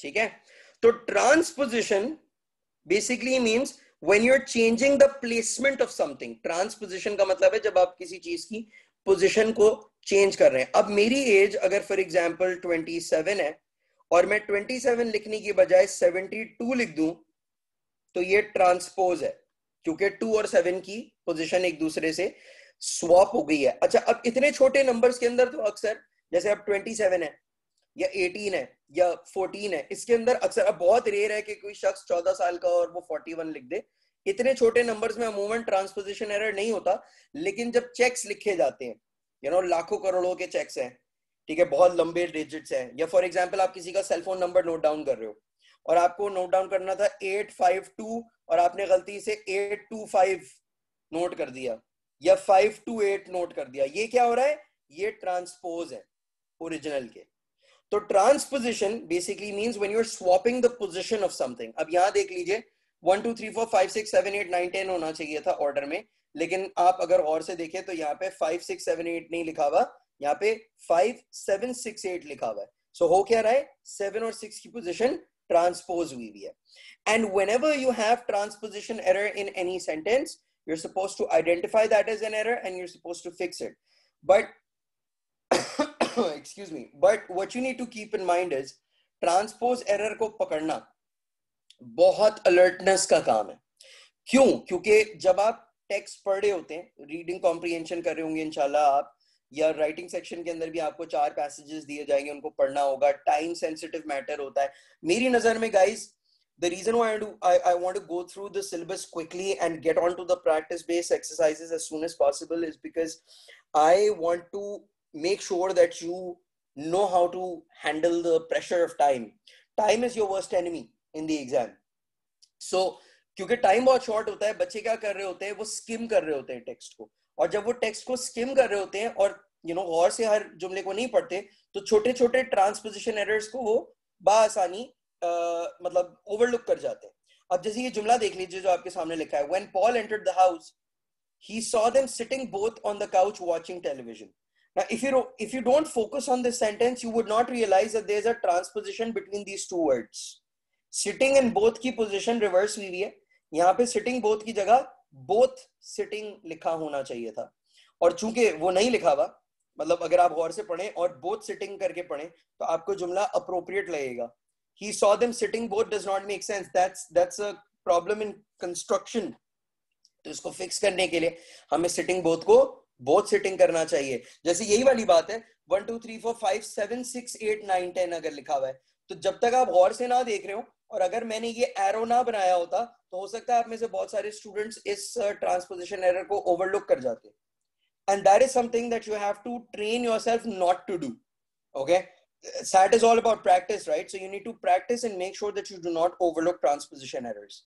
ठीक है? तो transposition basically means when you are changing the placement of something transposition का मतलब है जब आप किसी चीज़ की पोजिशन को चेंज कर रहे हैं। अब मेरी एज अगर फॉर एग्ज़ाम्पल 27 है और मैं 27 लिखने की बजाय 72 लिख दूँ तो ये ट्रांसपोज है, क्योंकि 2 और 7 की पोजीशन एक दूसरे से स्वॉप हो गई है। अच्छा अब इतने छोटे नंबर्स के अंदर तो अक्सर, जैसे अब 27 है या 18 है, या 14 है, इसके अंदर अक्सर, अब बहुत रेयर है कि कोई शख्स 14 साल का और वो 41 लिख दे। इतने छोटे नंबर्स में अमूमन ट्रांसपोजिशन एरर नहीं होता, लेकिन जब चेक्स लिखे जाते हैं यू नो लाखों करोड़ों के चेक्स हैं, ठीक है, बहुत लंबे डिजिट्स हैं, या फॉर एग्ज़ाम्पल आप किसी का सेलफोन नंबर नोट डाउन कर रहे हो, और आपको नोट डाउन करना था एट फाइव टू और आपने गलती से एट टू फाइव नोट कर दिया, या फाइव टू एट नोट कर दिया, ये क्या हो रहा है? ये ट्रांसपोज है ओरिजिनल के। तो transposition basically means when you are swapping the position of something अब यहाँ देख लीजिए one two three four five six seven eight nine ten होना चाहिए था ऑर्डर में। लेकिन आप अगर और से देखें तो यहाँ पे फाइव सिक्स सेवन एट नहीं लिखा हुआ। यहाँ पे फाइव सेवन सिक्स एट लिखा हुआ है। सो so, हो क्या रहा है? सेवन और सिक्स की पोजिशन ट्रांसपोज हुई हुई है। And whenever you have transposition error in any sentence you're supposed to identify that as an error and you're supposed to fix it. But excuse me but what you need to keep in mind is transpose error को पकड़ना बहुत alertness का काम है क्यों क्योंकि जब आप टेक्स्ट पढ़ रहे होते हैं रीडिंग कॉम्प्रीहेंशन कर रहे होंगे इंशाल्लाह आप या राइटिंग सेक्शन के अंदर भी आपको चार पैसेजेस दिए जाएँगे उनको पढ़ना होगा टाइम सेंसिटिव मैटर होता है मेरी नज़र में the reason why I do I, I want to go through the syllabus quickly and get on to the practice based exercises as soon as possible is because I want to make sure that you know how to handle the pressure of time. Time is your worst enemy in the exam. So, क्योंकि time बहुत short होता है, बच्चे क्या कर रहे होते हैं? वो स्किम कर रहे होते हैं टेक्स्ट को। और जब वो टेक्स्ट को स्किम कर रहे होते हैं और यू नो गौर से हर जुमले को नहीं पढ़ते तो छोटे छोटे ट्रांसपोजिशन एरर्स को वो बासानी मतलब ओवरलुक कर जाते हैं। अब जैसे ये जुमला देख लीजिए जो आपके सामने लिखा है। When Paul entered the house he saw them sitting both on the couch watching television. Now if you if you don't focus on this sentence you would not realize that there's a transposition between these two words sitting in both की position reverse हुई है यहाँ पे sitting both की जगह both sitting लिखा होना चाहिए था और चूँकि वो नहीं लिखा हुआ मतलब अगर आप गौर से पढ़ें और both sitting करके पढ़ें तो आपको जुमला appropriate लगेगा he saw them sitting both does not make sense that's that's a problem in construction तो इसको फिक्स करने के लिए हमें सिटिंग बोथ को बोथ सिटिंग करना चाहिए जैसे यही वाली बात है one two three four five seven six eight nine ten अगर लिखा हुआ है तो जब तक आप गौर से ना देख रहे हो और अगर मैंने ये एरो ना बनाया होता तो हो सकता है आप में से बहुत सारे स्टूडेंट्स इस ट्रांसपोजिशन एरर को ओवरलुक कर जाते and that is something that you have to train yourself not to do okay SAT is all about practice, right? So you need to practice and make sure that you do not overlook transposition errors.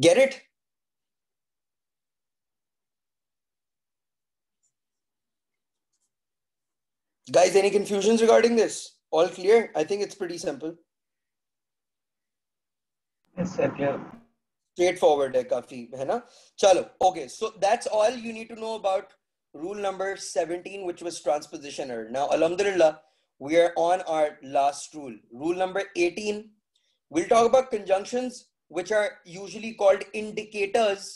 Get it? Guys, any confusions regarding this? All clear? I think it's pretty simple. Yes, sir, clear. Straightforward, eh, kafi. Chalo. Okay, so that's all you need to know about rule number 17, which was transposition error. Now, alhamdulillah, we are on our last rule. Rule number 18, we'll talk about conjunctions which are usually called indicators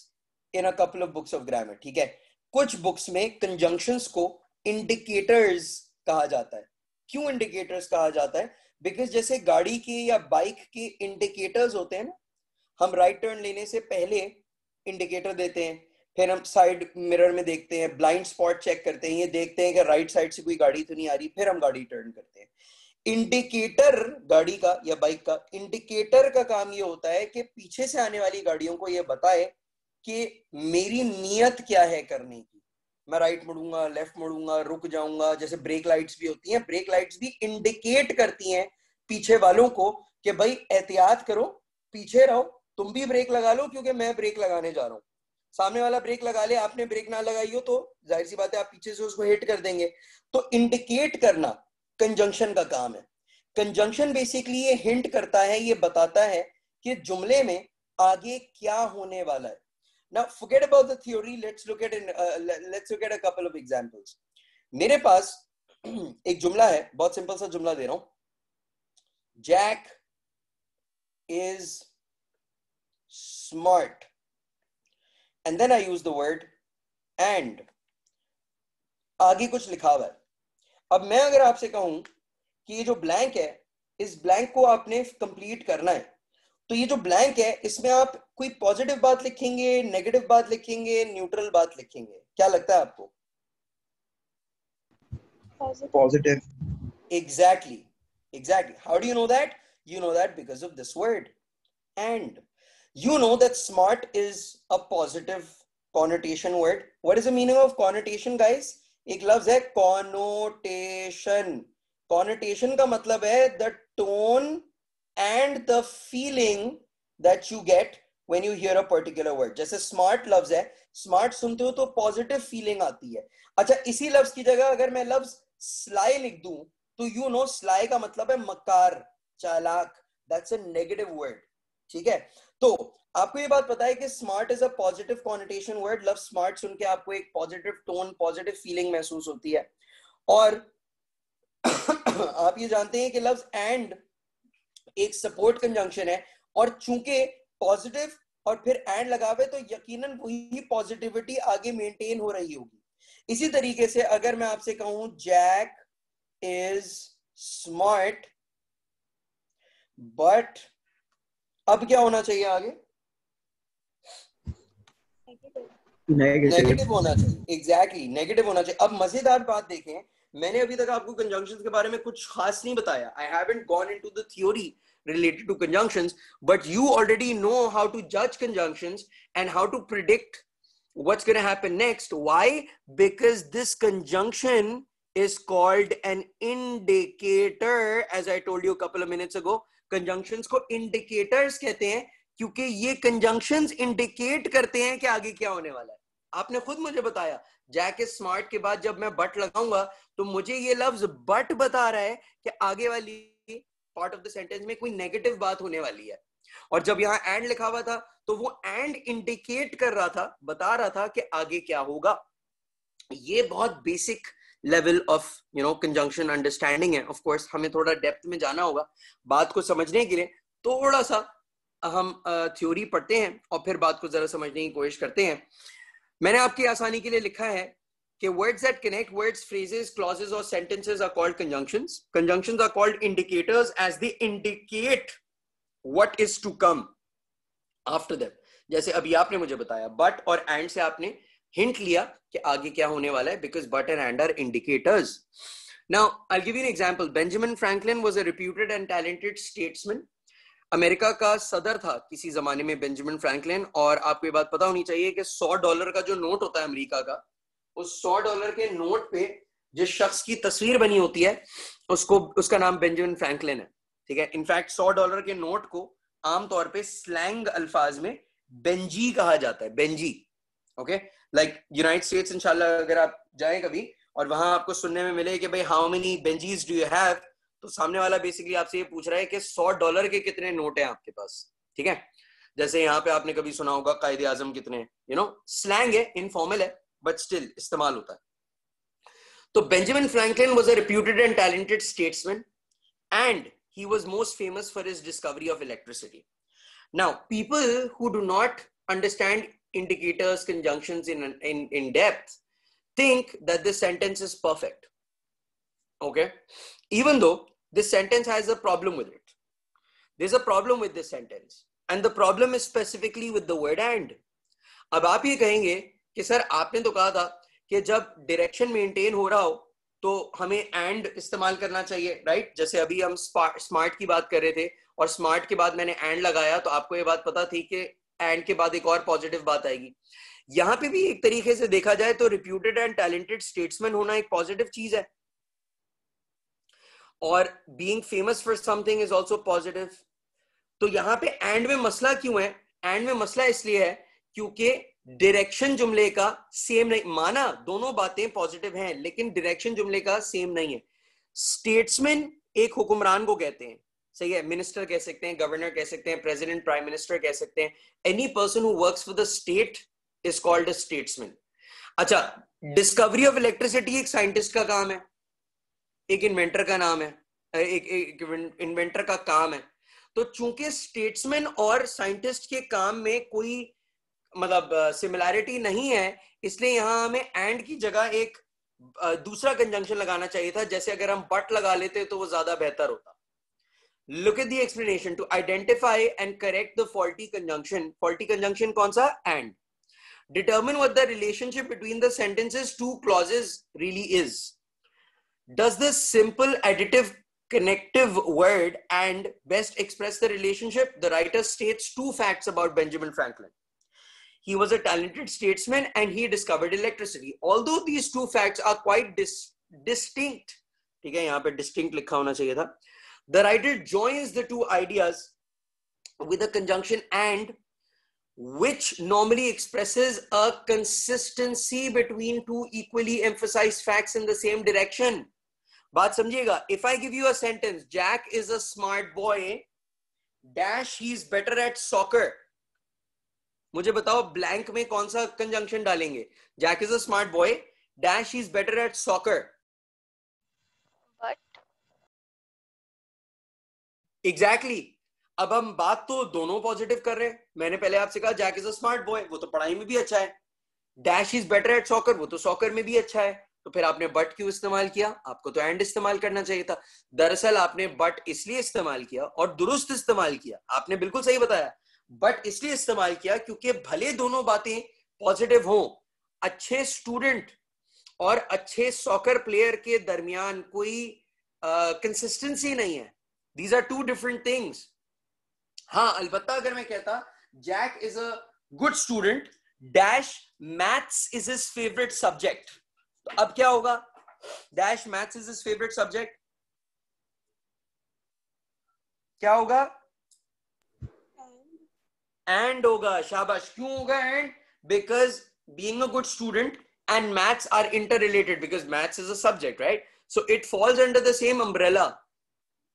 in a couple of books of grammar, ठीक है? कुछ books में conjunctions को indicators कहा जाता है। क्यों indicators कहा जाता है? बिकॉज़ जैसे गाड़ी के या बाइक के इंडिकेटर्स होते हैं ना, हम राइट टर्न लेने से पहले इंडिकेटर देते हैं, फिर हम साइड मिरर में देखते हैं ब्लाइंड स्पॉट चेक करते हैं, ये देखते हैं कि राइट साइड से कोई गाड़ी तो नहीं आ रही, फिर हम गाड़ी टर्न करते हैं। इंडिकेटर गाड़ी का या बाइक का, इंडिकेटर का काम ये होता है कि पीछे से आने वाली गाड़ियों को ये बताए कि मेरी नियत क्या है करने की। मैं राइट मुड़ूँगा लेफ़्ट मुड़ूँगा, रुक जाऊँगा, जैसे ब्रेक लाइट्स भी होती हैं ब्रेक लाइट्स भी इंडिकेट करती हैं पीछे वालों को कि भाई एहतियात करो, पीछे रहो, तुम भी ब्रेक लगा लो क्योंकि मैं ब्रेक लगाने जा रहा हूँ। सामने वाला ब्रेक लगा ले, आपने ब्रेक ना लगाई हो तो ज़ाहिर सी बात है आप पीछे से उसको हिट कर देंगे। तो इंडिकेट करना कंजंक्शन का काम है। कंजंक्शन बेसिकली ये हिंट करता है ये बताता है कि जुमले में आगे क्या होने वाला है। About the theory let's look at an, uh, let's look at a couple of examples. मेरे पास एक जुमला है बहुत सिंपल सा जुमला दे रहा हूँ। Jack is smart and then I use the word and आगे कुछ लिखा हुआ है। अब मैं अगर आपसे कहूँ कि ये जो ब्लैंक है इस ब्लैंक को आपने कंप्लीट करना है तो ये जो ब्लैंक है इसमें आप कोई पॉजिटिव बात लिखेंगे नेगेटिव बात लिखेंगे न्यूट्रल बात लिखेंगे? क्या लगता है आपको? Positive exactly exactly how do you know that you know that because of this word and you know that smart is a positive connotation word what is the meaning of connotation guys एक लफ्ज है connotation connotation का मतलब है the tone and the feeling that you get when you hear a particular word जैसे smart लफ्ज है smart सुनते हो तो पॉजिटिव फीलिंग आती है। अच्छा इसी लफ्ज की जगह अगर मैं लफ्ज स्लाई लिख दू तो यू नो स्लाई का मतलब है मकार, चालाक। दैट्स अ नेगेटिव वर्ड ठीक है? तो आपको ये बात पता है कि smart is a positive connotation word love smart सुन के आपको एक पॉजिटिव टोन पॉजिटिव फीलिंग महसूस होती है। और आप ये जानते हैं कि लफ्ज एंड एक सपोर्ट कंजंक्शन है। और चूँकि पॉजिटिव और फिर एंड लगावे तो यकीनन वही पॉजिटिविटी आगे मेंटेन हो रही होगी। इसी तरीके से अगर मैं आपसे कहूँ जैक इज़ स्मार्ट बट अब क्या होना चाहिए आगे नेगेटिव होना चाहिए एग्जैक्टली exactly, नेगेटिव होना चाहिए अब मज़ेदार बात देखें मैंने अभी तक आपको कंजंक्शन के बारे में कुछ खास नहीं बताया I have gone into theory related to conjunction but you already know how to जज conjunction and how to predict What's going to happen next? Why? Because this conjunction is called an indicator, as I told you a couple of minutes ago. Conjunctions को indicators कहते हैं, क्योंकि ये conjunctions indicate करते हैं कि आगे क्या होने वाला है। आपने खुद मुझे बताया जैक इज़ स्मार्ट के बाद जब मैं बट लगाऊँगा तो मुझे ये लफ्ज बट बता रहा है कि आगे वाली पार्ट ऑफ़ द सेंटेंस में कोई नेगेटिव बात होने वाली है। और जब यहाँ एंड लिखा हुआ था तो वो एंड इंडिकेट कर रहा था, बता रहा था कि आगे क्या होगा। ये बहुत basic level of you know conjunction understanding है. ऑफकोर्स हमें थोड़ा डेप्थ में जाना होगा, बात को समझने के लिए थोड़ा सा हम थ्योरी पढ़ते हैं और फिर बात को जरा समझने की कोशिश करते हैं। मैंने आपकी आसानी के लिए लिखा है कि words that connect words phrases clauses और sentences are called conjunctions conjunctions are called indicators as they indicate what is to come after that जैसे अभी आपने मुझे बताया बट और एंड से आपने hint लिया कि आगे क्या होने वाला है because and and are indicators. Now, I'll give you an example. Benjamin Franklin was a reputed and talented. America का सदर था किसी जमाने में बेंजामिन फ्रैंकलिन और आपको ये बात पता होनी चाहिए कि 100 डॉलर का जो नोट होता है अमेरिका का उस 100 डॉलर के नोट पे जिस शख्स की तस्वीर बनी होती है उसको उसका नाम बेंजामिन फ्रैंकलिन है ठीक है इनफैक्ट 100 डॉलर के नोट को आमतौर पे स्लैंग अल्फाज में बेंजी कहा जाता है benji okay like United States इंशाल्लाह अगर आप जाए कभी, और वहाँ आपको सुनने में मिले कि भाई how many benjis do you have तो सामने वाला बेसिकली आपसे ये पूछ रहा है कि सौ डॉलर के कितने नोट हैं आपके पास? ठीक है? जैसे यहाँ पे आपने कभी सुना होगा, कायदे आज़म कितने यू नो स्लैंग है इनफॉर्मल है बट स्टिल इस्तेमाल होता है। तो Benjamin Franklin was a reputed and talented statesman and he was most famous for his discovery of electricity now people who do not understand indicators conjunctions in in, in depth think that this sentence is perfect okay even though this sentence has a problem with it there's a problem with this sentence and the problem is specifically with the word and अब आप ये कहेंगे कि sir आपने तो कहा था कि जब डायरेक्शन मेंटेन हो रहा हो तो हमें एंड इस्तेमाल करना चाहिए राइट जैसे अभी हम स्मार्ट की बात कर रहे थे और स्मार्ट के बाद मैंने एंड लगाया तो आपको ये बात पता थी कि एंड के बाद एक और पॉजिटिव बात आएगी। यहाँ पे भी एक तरीके से देखा जाए तो रिप्यूटेड एंड टैलेंटेड स्टेट्समैन होना एक पॉजिटिव चीज़ है। और being famous for something is also positive तो यहाँ पे एंड में मसला क्यों है? एंड में मसला इसलिए है क्योंकि डायरेक्शन जुमले का सेम नहीं, माना दोनों बातें पॉजिटिव हैं, लेकिन डायरेक्शन जुमले का सेम नहीं है। स्टेट्समैन एक हुक्मरान को कहते हैं। सही है मिनिस्टर कह सकते हैं गवर्नर कह सकते हैं प्रेसिडेंट प्राइम मिनिस्टर कह सकते हैं any person who works for the state is called a statesman अच्छा डिस्कवरी ऑफ़ इलेक्ट्रिसिटी एक साइंटिस्ट का काम है एक इन्वेंटर का नाम है एक, एक इन्वेंटर का काम है। तो चूँकि स्टेट्समैन और साइंटिस्ट के काम में कोई मतलब सिमिलैरिटी नहीं है इसलिए यहाँ हमें एंड की जगह एक दूसरा कंजंक्शन लगाना चाहिए था जैसे अगर हम बट लगा लेते तो वो ज़्यादा बेहतर होता। look at the explanation to identify and correct the faulty conjunction faulty conjunction कौन सा and determine what the relationship between the sentences two clauses really is does this simple additive connective word and best express the relationship the writer states two facts about benjamin franklin he was a talented statesman and he discovered electricity although these two facts are quite dis distinct ठीक है यहाँ पे distinct लिखा होना चाहिए था the writer joins the two ideas with a conjunction and which normally expresses a consistency between two equally emphasized facts in the same direction बात समझिएगा if i give you a sentence jack is a smart boy dash he's better at soccer मुझे बताओ blank में कौन सा conjunction डालेंगे Jack is a smart boy dash is better at soccer exactly exactly. अब हम बात तो दोनों पॉजिटिव कर रहे हैं। मैंने पहले आपसे कहा Jack is a smart boy वो तो पढ़ाई में भी अच्छा है। Dash is better at soccer वो तो सॉकर में भी अच्छा है। तो फिर आपने बट क्यों इस्तेमाल किया? आपको तो एंड इस्तेमाल करना चाहिए था। दरअसल आपने बट इसलिए इस्तेमाल किया और दुरुस्त इस्तेमाल किया। आपने बिल्कुल सही बताया। बट इसलिए इस्तेमाल किया क्योंकि भले दोनों बातें पॉजिटिव हों, अच्छे स्टूडेंट और अच्छे सॉकर प्लेयर के दरमियान कोई कंसिस्टेंसी नहीं है। These are two different things हाँ अलबत्ता अगर मैं कहता Jack is a good student dash maths is his favourite subject तो अब क्या होगा dash maths is his favourite subject क्या होगा एंड होगा शाबाश क्यों होगा and because being a good student and maths are interrelated because maths is a subject, right? So, it falls under the same umbrella.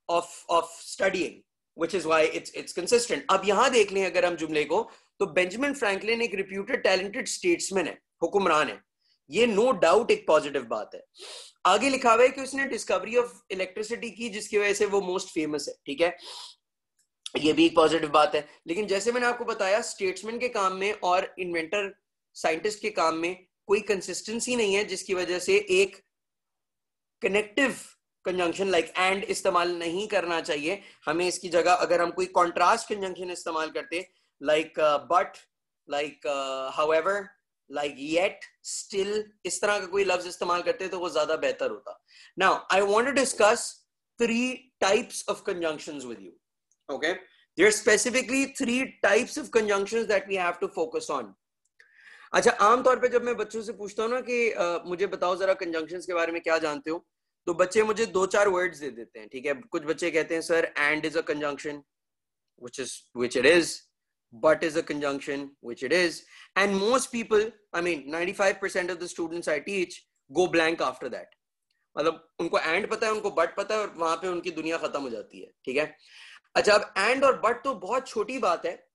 Of of studying, which is why it's it's consistent. अब यहाँ देख लें अगर हम जुमले को तो Benjamin Franklin एक रिप्यूटेड टैलेंटेड स्टेट्समैन है, हुक्मरान है। ये नो डाउट एक पॉजिटिव बात है। आगे लिखा हुआ है कि उसने डिस्कवरी ऑफ़ इलेक्ट्रिसिटी की, जिसकी वजह से वो मोस्ट फ़ेमस है, ठीक है? ये भी एक पॉजिटिव बात है। लेकिन जैसे मैंने आपको बताया स्टेट्समैन के काम में और इन्वेंटर साइंटिस्ट के काम में कोई कंसिस्टेंसी नहीं है, जिसकी वजह से एक कनेक्टिव कंजंक्शन लाइक एंड इस्तेमाल नहीं करना चाहिए। हमें इसकी जगह अगर हम कोई कॉन्ट्रास्ट कंजंक्शन इस्तेमाल करते like but like however like yet still इस तरह का कोई लफ्ज इस्तेमाल करते तो वो ज़्यादा बेहतर होता। Now I want to discuss three types of conjunctions with you okay there specifically three types of conjunctions that we have to focus on अच्छा आमतौर पे जब मैं बच्चों से पूछता हूँ ना कि आ, मुझे बताओ जरा कंजंक्शंस के बारे में क्या जानते हो? तो बच्चे मुझे दो चार वर्ड्स दे देते हैं ठीक है? कुछ बच्चे कहते हैं sir and is a conjunction which is which it is but is a conjunction which it is. And most people i mean 95% of the students i teach go blank after that. मतलब उनको and पता है उनको but पता है और वहाँ पे उनकी दुनिया खत्म हो जाती है ठीक है? अच्छा अब एंड और बट तो बहुत छोटी बात है।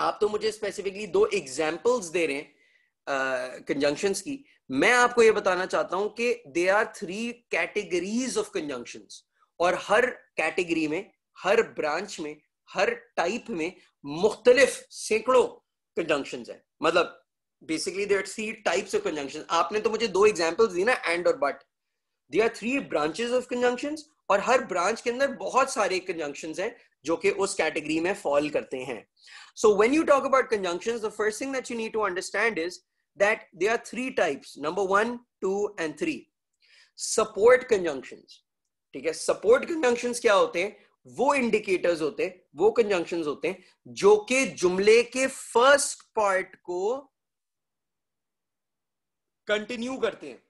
आप तो मुझे स्पेसिफिकली दो एग्जाम्पल्स दे रहे हैं कंजंक्शंस uh, की। मैं आपको ये बताना चाहता हूँ कि they are three categories of conjunction और हर कैटेगरी में, हर ब्रांच में, हर टाइप में मुख्तलिफ़ सैकड़ों कंजंक्शन है। मतलब basically there three types of conjunction आपने तो मुझे दो एग्जाम्पल्स दी ना एंड और but they are three branches of conjunction और हर ब्रांच के अंदर बहुत सारे कंजंक्शन हैं जो कि उस कैटेगरी में फॉल करते हैं। So when you talk about conjunction the first thing that you need to understand is that they are three types number one two and three support conjunctions ठीक है? सपोर्ट कंजंक्शंस क्या होते हैं? वो indicators होते हैं, वो कंजंक्शंस होते हैं, जो कि जुमले के फ़र्स्ट पार्ट को कंटिन्यू करते हैं।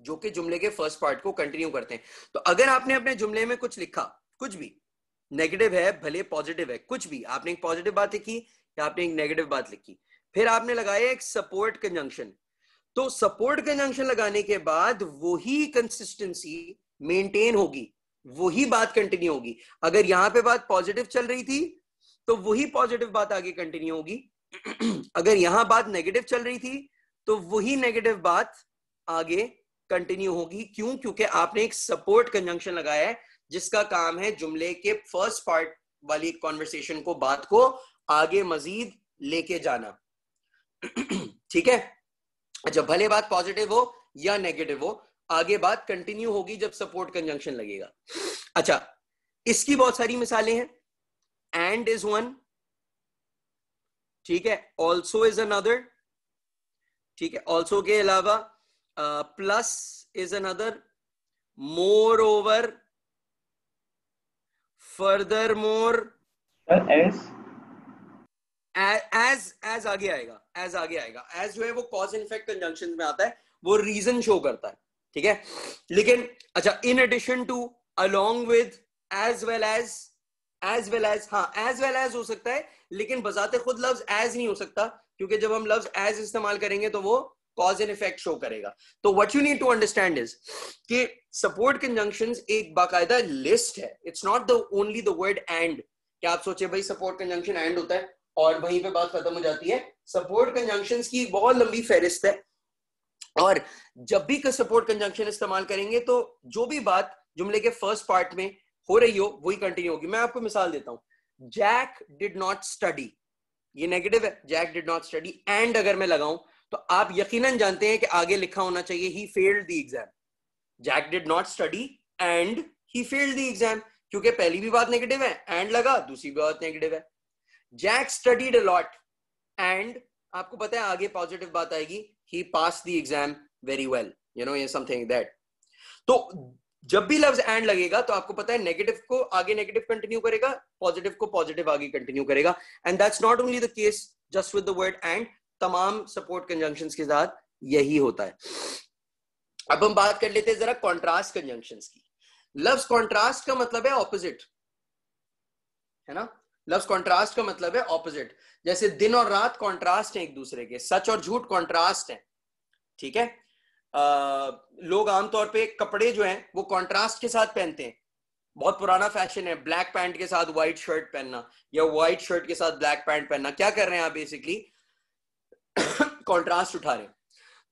जो कि जुमले के फ़र्स्ट पार्ट को कंटिन्यू करते हैं। तो अगर आपने अपने जुमले में कुछ लिखा, कुछ भी नेगेटिव है, भले पॉजिटिव है, कुछ भी, आपने एक पॉजिटिव बात लिखी या आपने एक नेगेटिव बात लिखी फिर आपने लगाया एक सपोर्ट कंजंक्शन तो सपोर्ट कंजंक्शन लगाने के बाद वही कंसिस्टेंसी मेंटेन होगी, वही बात कंटिन्यू होगी। अगर यहाँ पे बात पॉजिटिव चल रही थी तो वही पॉजिटिव बात आगे कंटिन्यू होगी। अगर यहाँ बात नेगेटिव चल रही थी तो वही नेगेटिव बात आगे कंटिन्यू होगी। क्यों? क्योंकि आपने एक सपोर्ट कंजंक्शन लगाया है, जिसका काम है जुमले के फ़र्स्ट पार्ट वाली कॉन्वर्सेशन को, बात को आगे मजीद लेके जाना। ठीक है? अच्छा भले बात पॉजिटिव हो या नेगेटिव हो, आगे बात कंटिन्यू होगी जब सपोर्ट कंजंक्शन लगेगा। अच्छा इसकी बहुत सारी मिसालें हैं। एंड इज़ वन ठीक है? ऑल्सो इज़ अनदर ठीक है? ऑल्सो के अलावा plus is another moreover furthermore as as as आगे आएगा एज आगे आएगा एज जो है वो कॉज इनफेक्ट कंजंक्शन में आता है, वो रीजन शो करता है, ठीक है? लेकिन अच्छा in addition to along with as well as as well as हाँ एज वेल एज हो सकता है, लेकिन बजाते खुद लफ्ज एज नहीं हो सकता, क्योंकि जब हम लफ्ज एज इस्तेमाल करेंगे तो वो कॉज एंड इफ़ेक्ट शो करेगा। तो what you need to understand is कि सपोर्ट कंजंक्शंस एक बाकायदा लिस्ट है it's not the only the word and क्या आप सोचे भाई सपोर्ट कंजंक्शन एंड होता है? और वहीं पे बात खत्म हो जाती है। सपोर्ट कंजंक्शन की बहुत लंबी फेरिस्त है। और जब भी सपोर्ट कंजंक्शन इस्तेमाल करेंगे तो जो भी बात जुमले के फ़र्स्ट पार्ट में हो रही हो, वही कंटिन्यू होगी। मैं आपको मिसाल देता हूँ। जैक डिड नॉट स्टडी ये नेगेटिव है। Jack did not study and अगर मैं लगाऊँ तो आप यकीनन जानते हैं कि आगे लिखा होना चाहिए he failed the exam Jack did not study and he failed the exam क्योंकि पहली भी बात नेगेटिव है। एंड लगा, दूसरी भी बात नेगेटिव है। जैक स्टडीड अलॉट एंड आपको पता है आगे पॉजिटिव बात आएगी। He pass the exam very well you know ये समथिंग दैट तो जब भी लफ्ज एंड लगेगा तो आपको पता है नेगेटिव को आगे नेगेटिव कंटिन्यू करेगा पॉजिटिव को पॉजिटिव आगे कंटिन्यू करेगा। And that's not only the case just with the word and तमाम सपोर्ट कंजंक्शन के साथ यही होता है। अब हम बात कर लेते हैं जरा कॉन्ट्रास्ट कंजंक्शन की। लफ्ज कॉन्ट्रास्ट का मतलब है ऑपोजिट है ना? लफ्ज कॉन्ट्रास्ट का मतलब है ऑपोजिट जैसे दिन और रात कॉन्ट्रास्ट है एक दूसरे के. सच और झूठ कॉन्ट्रास्ट है. ठीक है? आ, लोग आमतौर पे कपड़े जो हैं वो कॉन्ट्रास्ट के साथ पहनते हैं. बहुत पुराना फ़ैशन है. ब्लैक पैंट के साथ व्हाइट शर्ट पहनना या व्हाइट शर्ट के साथ ब्लैक पैंट पहनना. क्या कर रहे हैं आप बेसिकली कॉन्ट्रास्ट उठा रहे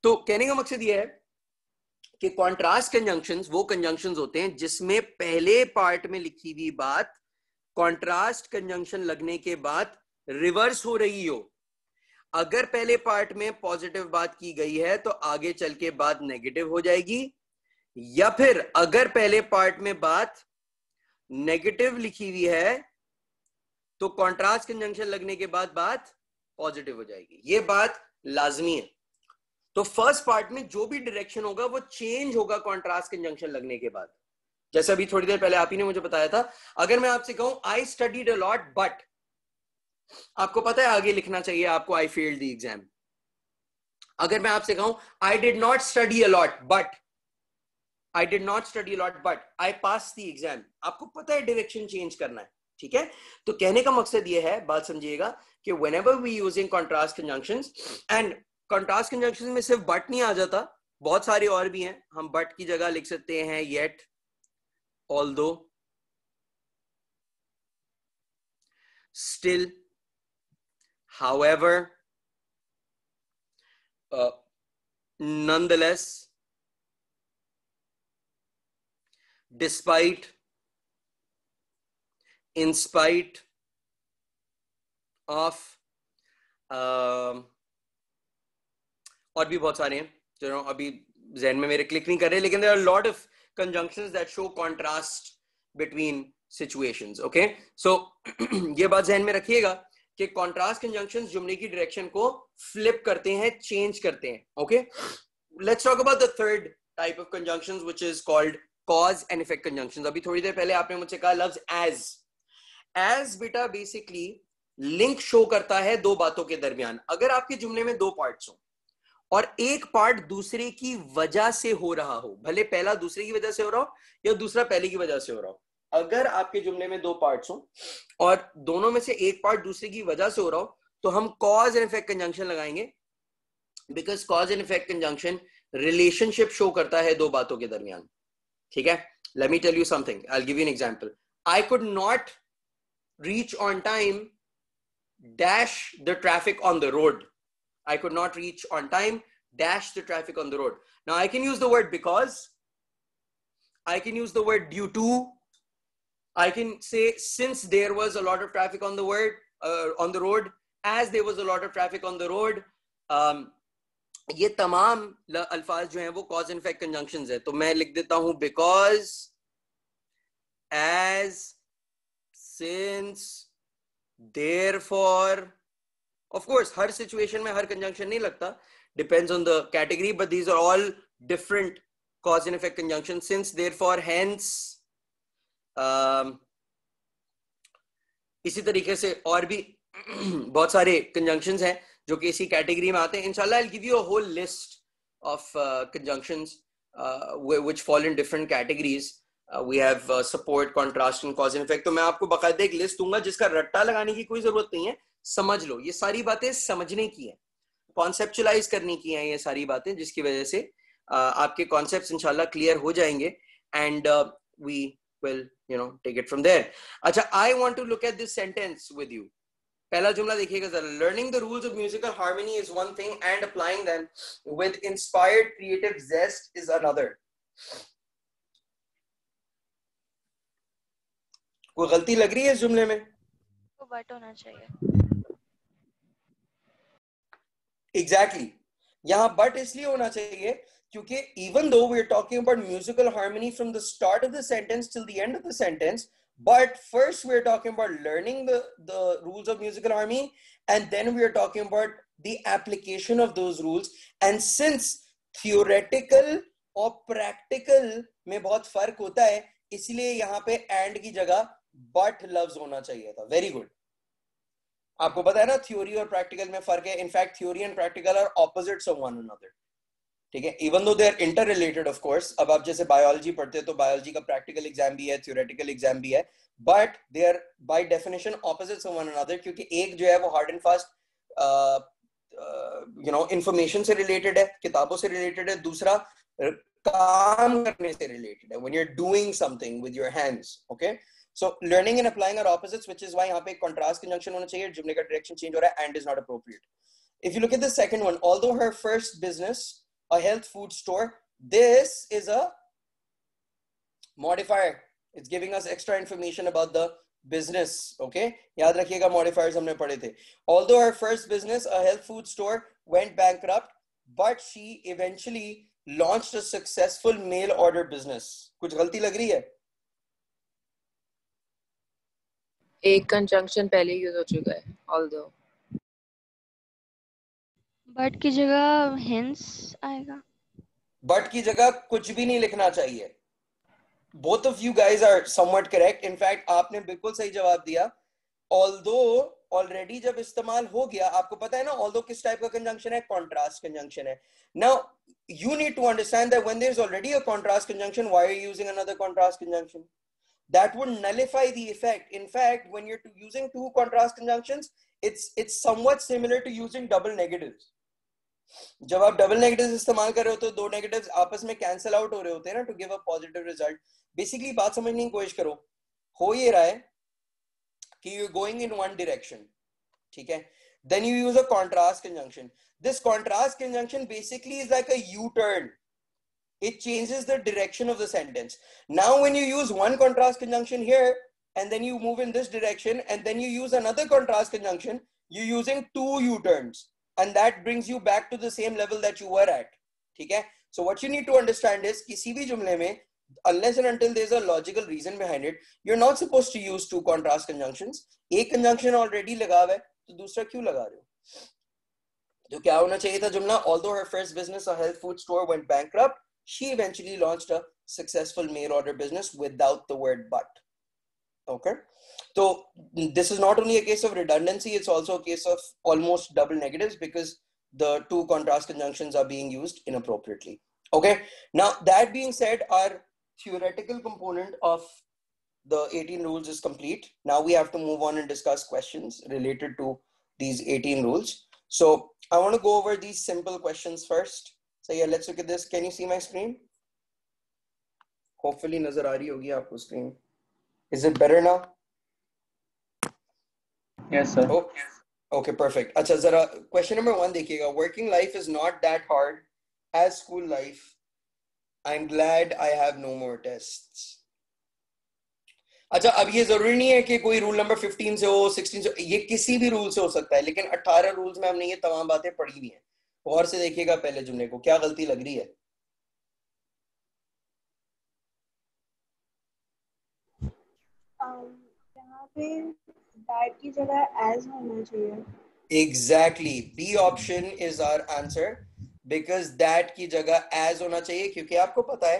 तो कहने का मकसद यह है कि कॉन्ट्रास्ट कंजंक्शन वो कंजंक्शन होते हैं जिसमें पहले पार्ट में लिखी हुई बात कॉन्ट्रास्ट कंजंक्शन लगने के बाद रिवर्स हो रही हो। अगर पहले पार्ट में पॉजिटिव बात की गई है तो आगे चल के बाद नेगेटिव हो जाएगी। या फिर अगर पहले पार्ट में बात नेगेटिव लिखी हुई है तो कॉन्ट्रास्ट कंजंक्शन लगने के बाद बात पॉजिटिव हो जाएगी। ये बात लाजमी है। तो फ़र्स्ट पार्ट में जो भी डायरेक्शन होगा, वो चेंज होगा कॉन्ट्रास्ट कंजंक्शन लगने के बाद। जैसे अभी थोड़ी देर पहले आप ही ने मुझे बताया था, अगर मैं आपसे कहूँ I studied a lot but आपको पता है आगे लिखना चाहिए, आपको आई फेल्ड द एग्ज़ाम अगर मैं आपसे कहूँ I did not study a lot but I did not study lot but I pass the exam आपको पता है डायरेक्शन चेंज करना है, ठीक है? तो कहने का मकसद यह है, बात समझिएगा, कि whenever we using contrast conjunction and contrast conjunction में सिर्फ़ बट नहीं आ जाता, बहुत सारे और भी हैं, हम बट की जगह लिख सकते हैं yet although still however uh, nonetheless despite in spite of um, और भी बहुत सारे हैं जो अभी जहन में मेरे क्लिक नहीं कर रहे लेकिन there are lot of conjunctions that show contrast between situations okay so ये बात जहन में रखिएगा कि कॉन्ट्रास्ट कंजंक्शंस जुमले की डायरेक्शन को फ्लिप करते हैं चेंज करते हैं okay let's talk about the third type of conjunctions which is called cause and effect conjunctions अभी थोड़ी देर पहले आपने मुझसे कहा लफ्ज एज एज बेटा बेसिकली लिंक शो करता है दो बातों के दरमियान। अगर आपके जुमले में दो पार्ट्स हो और एक पार्ट दूसरे की वजह से हो रहा हो। भले पहला दूसरे की वजह से हो रहा हो या दूसरा पहले की वजह से हो रहा हो। अगर आपके जुमले में दो पार्ट्स हो और दोनों में से एक पार्ट दूसरे की वजह से हो रहा हो तो हम कॉज एंड इफ़ेक्ट कंजंक्शन लगाएँगे। Because cause and effect conjunction relationship show करता है दो बातों के दरमियान। ठीक है? Me tell you something I give you an example I could not reach on time dash the traffic on the road. I could not reach on time, dash the traffic on the road. Now I can use the word because, I can use the word due to, I can say since there was a lot of traffic on the word uh, on the road, as there was a lot of traffic on the road. Um, ये तमाम अल्फाज जो हैं वो cause and effect conjunctions है तो मैं लिख देता हूं because as since therefore Of course her situation में हर conjunction नहीं लगता depends on the category but these are all different cause and effect conjunction since therefore hence um, इसी तरीके से और भी बहुत सारे conjunctions हैं जो कि इसी category में आते हैं a whole list of uh, conjunctions uh, which fall in different categories uh, we have uh, support contrast and cause and effect तो मैं आपको बकायदा एक लिस्ट दूँगा जिसका रट्टा लगाने की कोई ज़रूरत नहीं है समझ लो, ये सारी बातें समझने की है कॉन्सेप्चुलाइज करने की हैं ये सारी बातें, जिसकी वजह से आपके कॉन्सेप्ट इंशाल्लाह क्लियर हो जाएँगे and we will you know take it from there अच्छा I want to look at this sentence with you पहला जुमला देखिएगा जरा। Learning the rules of musical harmony is one thing and applying them with inspired creative zest is another कोई गलती लग रही है इस जुमले में? बट होना चाहिए। Exactly exactly. यहाँ बट इसलिए होना चाहिए क्योंकि even though we are talking about musical harmony from the start of the sentence till the end of the sentence but first we are talking about learning the the rules of musical harmony and then we are talking about the application of those rules and since theoretical और practical में बहुत फ़र्क होता है, इसलिए यहाँ पे and की जगह बट लव्स होना चाहिए था. वेरी गुड आपको पता है ना थ्योरी और प्रैक्टिकल में फ़र्क है। In fact theory and practical are opposites of one another ठीक है? Even though they are interrelated of course अब आप जैसे बायोलॉजी पढ़ते हैं तो बायोलॉजी का प्रैक्टिकल एग्ज़ाम भी है थ्योरेटिकल एग्ज़ाम भी है। But they are by definition opposites of one another क्योंकि एक जो है, वो hard and fast you know information से रिलेटेड है, किताबों से रिलेटेड है। दूसरा, काम करने से रिलेटेड है। When you are doing something with your hands okay So learning and applying are opposites, which is why यहाँ पे contrast conjunction होना चाहिए जुमले का direction change हो रहा है and is not appropriate. If you look at the second one, although her first business, a health food store, this is a modifier. It's giving us extra information about the business. Okay, याद रखिएगा modifiers हमने पढ़े थे. Although her first business, a health food store, went bankrupt, but she eventually launched a successful mail order business. कुछ गलती लग रही है? एक कंजंक्शन पहले यूज़ हो चुका है ऑल्दो बट की जगह हेंस आएगा। बट की जगह कुछ भी नहीं लिखना चाहिए। Both of you guys are somewhat correct in fact आपने बिल्कुल सही जवाब दिया। ऑल्दो ऑलरेडी जब इस्तेमाल हो गया आपको पता है ना ऑल्दो किस टाइप का कंजंक्शन है? कॉन्ट्रास्ट कंजंक्शन है। Now you need to understand that when there's already a contrast conjunction why are you using another contrast conjunction? that would nullify the effect. In fact, when you're using two contrast conjunctions, it's it's somewhat similar to using double negatives. जब आप double negatives इस्तेमाल कर रहे हो तो दो negatives आपस में कैंसिल आउट हो रहे होते हैं ना to give a positive result basically बात समझने की कोशिश करो हो ये रहा है कि you going in one direction ठीक है then you use a contrast conjunction this contrast conjunction basically is like a u-turn it changes the direction of the sentence now when you use one contrast conjunction here and then you move in this direction and then you use another contrast conjunction you're using two u-turns and that brings you back to the same level that you were at okay so what you need to understand is किसी भी जुमले में unless and until there's a logical reason behind it you're not supposed to use two contrast conjunctions एक conjunction already लगा हुआ है तो दूसरा क्यों लगा रहे हो तो क्या होना चाहिए था जुमला although her first business a health food store went bankrupt she eventually launched a successful mail order business without the word but okay so this is not only a case of redundancy it's also a case of almost double negatives because the two contrast conjunctions are being used inappropriately okay now that being said our theoretical component of the 18 rules is complete. Now we have to move on and discuss questions related to these 18 rules. So I want to go over these simple questions first. So yeah, let's look at this. Can you see my screen? Hopefully nazar aa rahi hogi aapko screen. Is it better now? Yes, sir. Oh, okay, perfect. Acha, zara, question number one देखिएगा. Working life is not that hard as school life. I'm glad I have no more tests. अच्छा अब ये ज़रूरी नहीं है कि कोई rule number 15 से हो 16 से ये किसी भी रूल से हो सकता है लेकिन 18 रूल्स में हमने ये तमाम बातें पढ़ी हुई हैं और से देखिएगा पहले जुमले को क्या गलती लग रही है? पे दैट की जगह एज होना चाहिए। Exactly B option is our answer because that की जगह एज होना चाहिए क्योंकि आपको पता है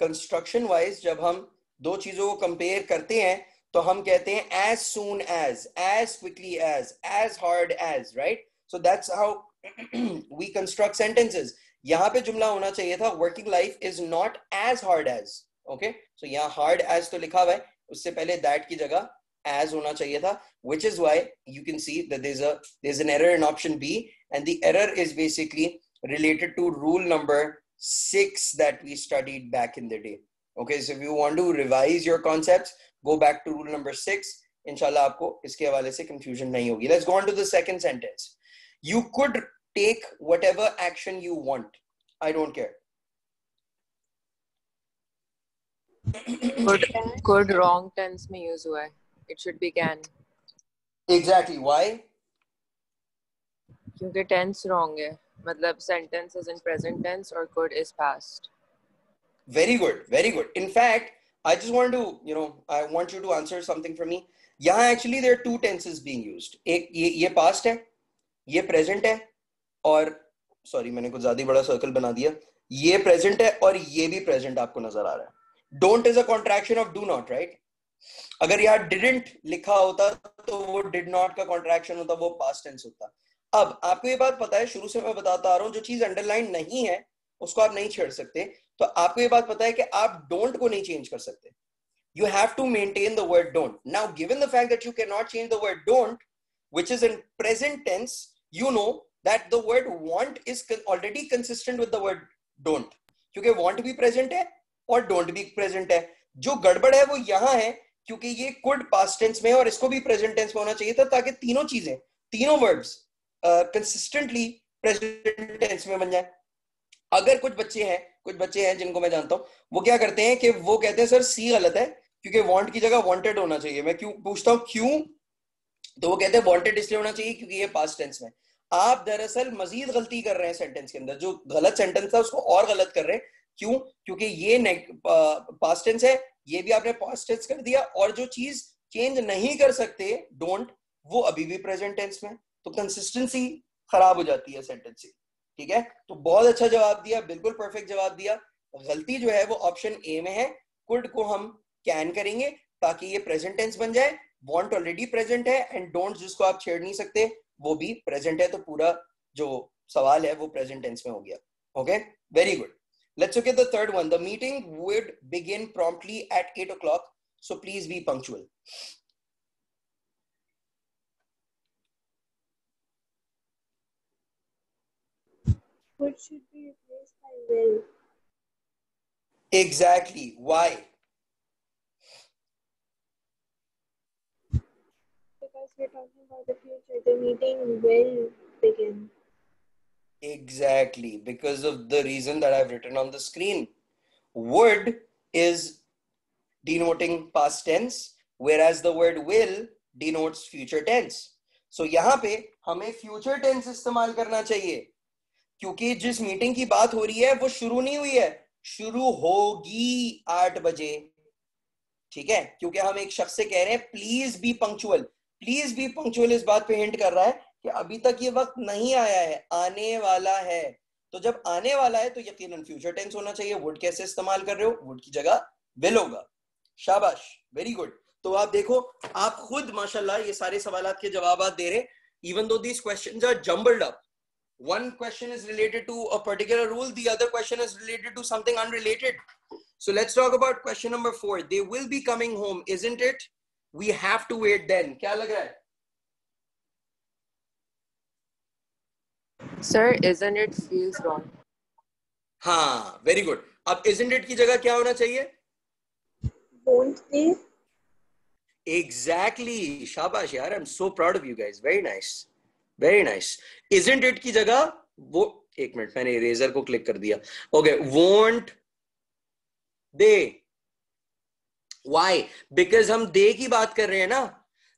कंस्ट्रक्शन वाइज जब हम दो चीज़ों को कंपेयर करते हैं तो हम कहते हैं as soon as as quickly as as hard as right so that's how we construct sentences यहां पे जुमला होना चाहिए था working life is not as hard as okay so यहाँ हार्ड एज तो लिखा हुआ है उससे पहले दैट की जगह as होना चाहिए था which is why you can see that there's a there's an error in option B and the error is basically related to rule number 6 that we studied back in the day okay so if you want to revise your concepts go back to rule number 6 inshallah आपको इसके हवाले से confusion नहीं होगी let's go on to the second sentence you could take whatever action you want I don't care could could wrong tense में use हुआ है it should be can exactly why क्योंकि tense wrong है मतलब sentence is in present tense or could is past very good very good in fact i just want to you know i want you to answer something for me यहाँ actually there are two tenses being used एक ये ये past है ये present है और sorry मैंने कुछ ज़्यादा बड़ा सर्कल बना दिया। ये प्रेजेंट है और ये भी प्रेजेंट आपको नज़र आ रहा है। Don't is a contraction of do not right अगर यार डिडेंट लिखा होता तो वो डिड नॉट का कॉन्ट्रैक्शन होता, वो पास टेंस होता। अब आपको ये बात पता है, शुरू से मैं बताता आ रहा हूँ, जो चीज़ अंडरलाइन नहीं है, उसको आप नहीं छेड़ सकते। तो आपको ये बात पता है कि आप डोंट को नहीं चेंज कर सकते। You have to maintain the word don't now given the fact that you can not change the word don't which is in present tense you know the word want is con- already consistent with the word don't. क्योंकि want भी present है और don't भी present है। जो गड़बड़ है वो यहाँ है, क्योंकि ये could past tense में और इसको भी present tense में होना चाहिए था ताकि तीनों चीज़ें, तीनों words कंसिस्टेंटली प्रेजेंट टेंस में बन जाए। अगर कुछ बच्चे हैं, कुछ बच्चे हैं जिनको मैं जानता हूँ, वो क्या करते हैं कि वो कहते हैं, सर सी गलत है। क्योंकि वांट की जगह वांटेड होना चाहिए। मैं क्यों पूछता हूँ, क्यों? तो वो कहते हैं वांटेड इसलिए होना चाहिए क्योंकि ये पास्ट टेंस में आप दरअसल मजीद गलती कर रहे हैं सेंटेंस के अंदर, जो गलत सेंटेंस था, उसको और गलत कर रहे हैं। क्यों? क्योंकि ये पास्ट टेंस है, ये भी आपने पास्ट टेंस कर दिया, और जो चीज़ चेंज नहीं कर सकते डोंट वो अभी भी प्रेजेंट टेंस में तो कंसिस्टेंसी खराब हो जाती है सेंटेंस की ठीक है? तो बहुत अच्छा जवाब दिया, बिल्कुल परफेक्ट जवाब दिया। गलती जो है, वो ऑप्शन ए में है। कुड को हम कैन करेंगे ताकि ये प्रेजेंट टेंस बन जाए। वांट ऑलरेडी प्रेजेंट है एंड डोंट जिसको आप छेड़ नहीं सकते वो भी प्रेजेंट है तो पूरा जो सवाल है वो प्रेजेंट टेंस में हो गया okay very good let's look at third one the meeting would begin promptly at eight o'clock so please be punctual Should be replaced by will. Exactly. Why? We're talking about the future, the meeting will begin. Exactly, because of the reason that I've written on the screen. Would is denoting past tense, whereas the word will denotes future tense. So यहाँ पे हमें future tense इस्तेमाल करना चाहिए क्योंकि जिस meeting की बात हो रही है वो शुरू नहीं हुई है शुरू होगी आठ बजे ठीक है क्योंकि हम एक शख्स से कह रहे हैं please be punctual please be punctual इस बात पे हिंट कर रहा है कि अभी तक ये वक्त नहीं आया है, आने वाला है। तो जब आने वाला है तो यकीनन फ्यूचर टेंस होना चाहिए। वुड कैसे इस्तेमाल कर रहे हो? वुड की जगह विल होगा। शाबाश वेरी गुड तो आप देखो, आप खुद, माशाल्लाह, ये सारे सवाल के जवाब दे रहे even though these question are jumbled up one question is related to a particular rule, the other question is related to something unrelated. So let's talk about question number 4 they will be coming home, isn't it? We have to wait then क्या लग रहा है? Sir isn't it feels wrong हाँ very good अब isn't it की जगह क्या होना चाहिए? Exactly exactly. शाबाश यार I am so proud of you guys very nice very nice isn't it की जगह? वो एक मिनट मैंने इरेजर को क्लिक कर दिया. Okay won't they why because हम दे की बात कर रहे हैं ना।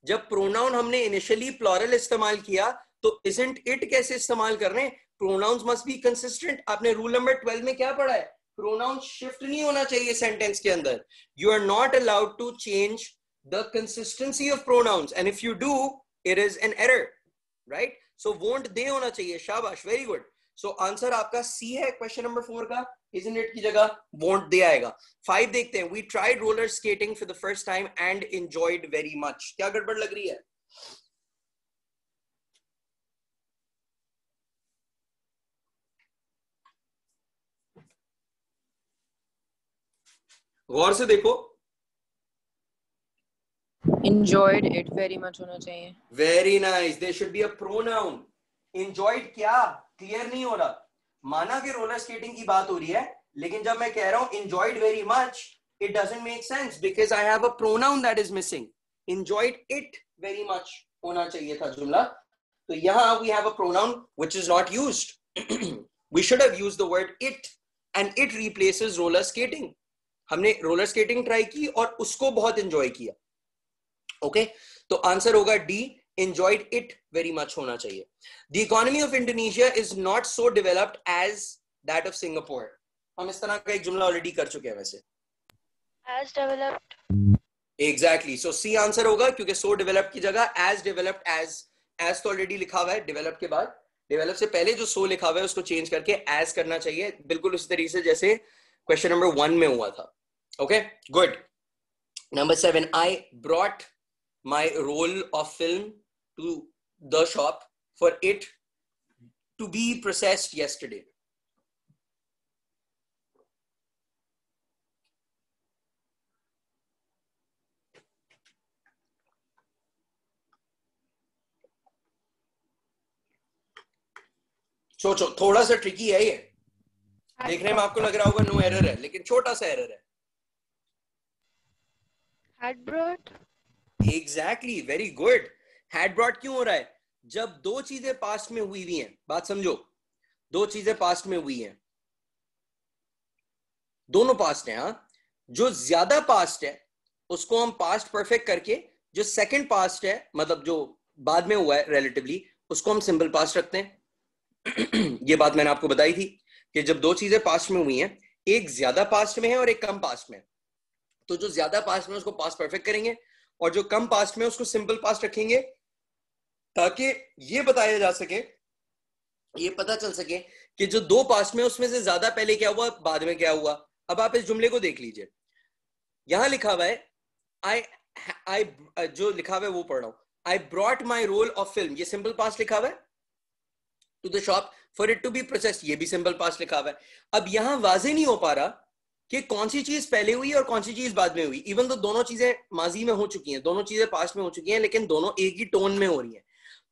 जब प्रोनाउन हमने इनिशियली प्लोरल इस्तेमाल किया तो इजेंट इट कैसे इस्तेमाल कर रहे हैं? प्रोनाउंस मस्ट बी कंसिस्टेंट आपने रूल नंबर ट्वेल्व में क्या पढ़ा है? प्रोनाउन शिफ्ट नहीं होना चाहिए सेंटेंस के अंदर। You are not allowed to change the consistency of pronouns and if you do it is an error right so won't they होना चाहिए? शाबाश वेरी गुड सो आंसर आपका सी है क्वेश्चन नंबर फोर का isn't it की जगह? Won't they आएगा. Five देखते हैं. We tried roller skating for the first time and enjoyed very much क्या गड़बड़ लग रही है? गौर से देखो. Enjoyed it very much होना चाहिए. Very nice they should be a pronoun enjoyed क्या? क्लियर नहीं हो रहा। माना कि रोलर स्केटिंग की बात हो रही है, लेकिन जब मैं कह रहा हूँ enjoyed very much it doesn't make sense because I have a pronoun that is missing enjoyed it very much होना चाहिए था जुमला। तो यहाँ we have a pronoun which is not used we should have used the word it and it replaces roller skating हमने roller skating try की और उसको बहुत एंजॉय किया। Okay okay? तो आंसर होगा D enjoyed it very much होना चाहिए। The economy of indonesia is not so developed as that of singapore हम इस तरह का एक जुमला ऑलरेडी कर चुके हैं वैसे। As developed exactly so C answer होगा क्योंकि so डेवलप की जगह एज डेवलप्ड एज एज तो ऑलरेडी लिखा हुआ है डेवलप के बाद। डेवलप से पहले जो सो so लिखा हुआ है उसको चेंज करके एज करना चाहिए। बिल्कुल उसी तरीके से जैसे क्वेश्चन नंबर वन में हुआ था। Okay good number seven I brought my roll of film to the shop for it to be processed yesterday. सोचो थोड़ा सा ट्रिकी है ये। देखने में आपको लग रहा होगा नो एरर है लेकिन छोटा सा एरर है। Had brought exactly very good had brought क्यों हो रहा है? जब दो चीज़ें पास्ट में हुई हुई हैं, बात समझो। दो चीज़ें पास्ट में हुई हैं। दोनों पास्ट हैं हाँ। जो ज़्यादा पास्ट है, उसको हम पास्ट परफेक्ट करके, जो सेकंड पास्ट है मतलब जो बाद में हुआ है रिलेटिवली उसको हम सिंपल पास्ट रखते हैं। ये बात मैंने आपको बताई थी कि जब दो चीज़ें पास्ट में हुई हैं, एक ज़्यादा पास्ट में है और एक कम पास्ट में। तो जो ज़्यादा पास्ट में उसको पास्ट परफेक्ट करेंगे और जो कम पास्ट में उसको सिंपल पास्ट रखेंगे। ताकि ये बताया जा सके, ये पता चल सके कि जो दो पास्ट में उसमें से ज़्यादा पहले क्या हुआ, बाद में क्या हुआ। अब आप इस जुमले को देख लीजिए। यहाँ लिखा हुआ है आई आई जो लिखा हुआ है वो पढ़ रहा हूँ। I brought my roll of film ये सिंपल पास्ट लिखा हुआ है? To the shop for it to be process ये भी सिंपल पास्ट लिखा हुआ है। अब यहाँ वाजे नहीं हो पा रहा कि कौन सी चीज़ पहले हुई और कौन सी चीज़ बाद में हुई। इवन तो दोनों चीज़ें माजी में हो चुकी हैं, दोनों चीज़ें पास्ट में हो चुकी हैं, लेकिन दोनों एक ही टोन में हो रही हैं।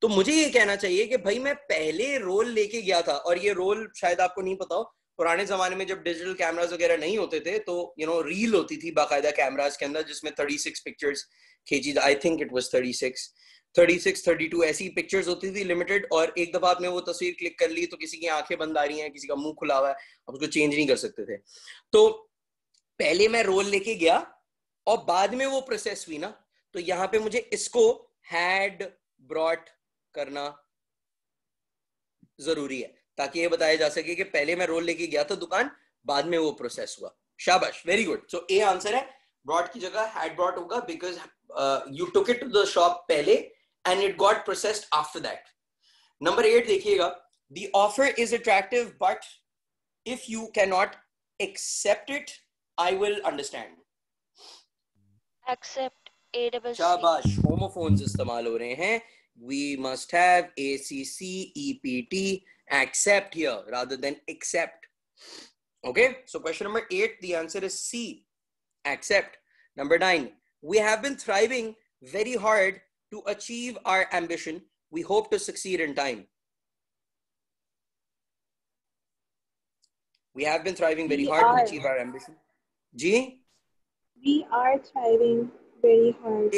तो मुझे ये कहना चाहिए कि भाई मैं पहले रोल लेके गया था, और ये रोल शायद आपको नहीं पता हो, पुराने जमाने में जब डिजिटल कैमराज वगैरह नहीं होते थे तो यू नो रील होती थी बाकायदा कैमराज के अंदर, जिसमें 36 पिक्चर्स खींची आई थिंक इट वाज 36 36 32 ऐसी पिक्चर्स होती थी लिमिटेड और एक दफ़ा आपने वो तस्वीर क्लिक कर ली तो किसी की आँखें बंद आ रही हैं, किसी का मुँह खुला हुआ है, आप उसको चेंज नहीं कर सकते थे। तो पहले मैं रोल लेके गया, और बाद में वो प्रोसेस हुई ना तो यहाँ पे मुझे इसको हैड ब्रॉट करना ज़रूरी है ताकि ये बताया जा सके कि पहले मैं रोल लेके गया था दुकान बाद में वो प्रोसेस हुआ। शाबाश very good so a answer है ब्रॉड की जगह हैड ब्रॉट होगा because you took it to the shop पहले and it got processed after that number eight देखिएगा the offer is attractive but if you can not accept it I will understand Accept A double C. शाबाश homophones इस्तेमाल हो रहे हैं। We must have acc ept accept here rather than accept. Okay so question number 8 the answer is c accept. Number 9 we have been thriving very hard to achieve our ambition. We hope to succeed in time. We have been thriving very We hard are. to achieve our ambition. Ji We are thriving very hard.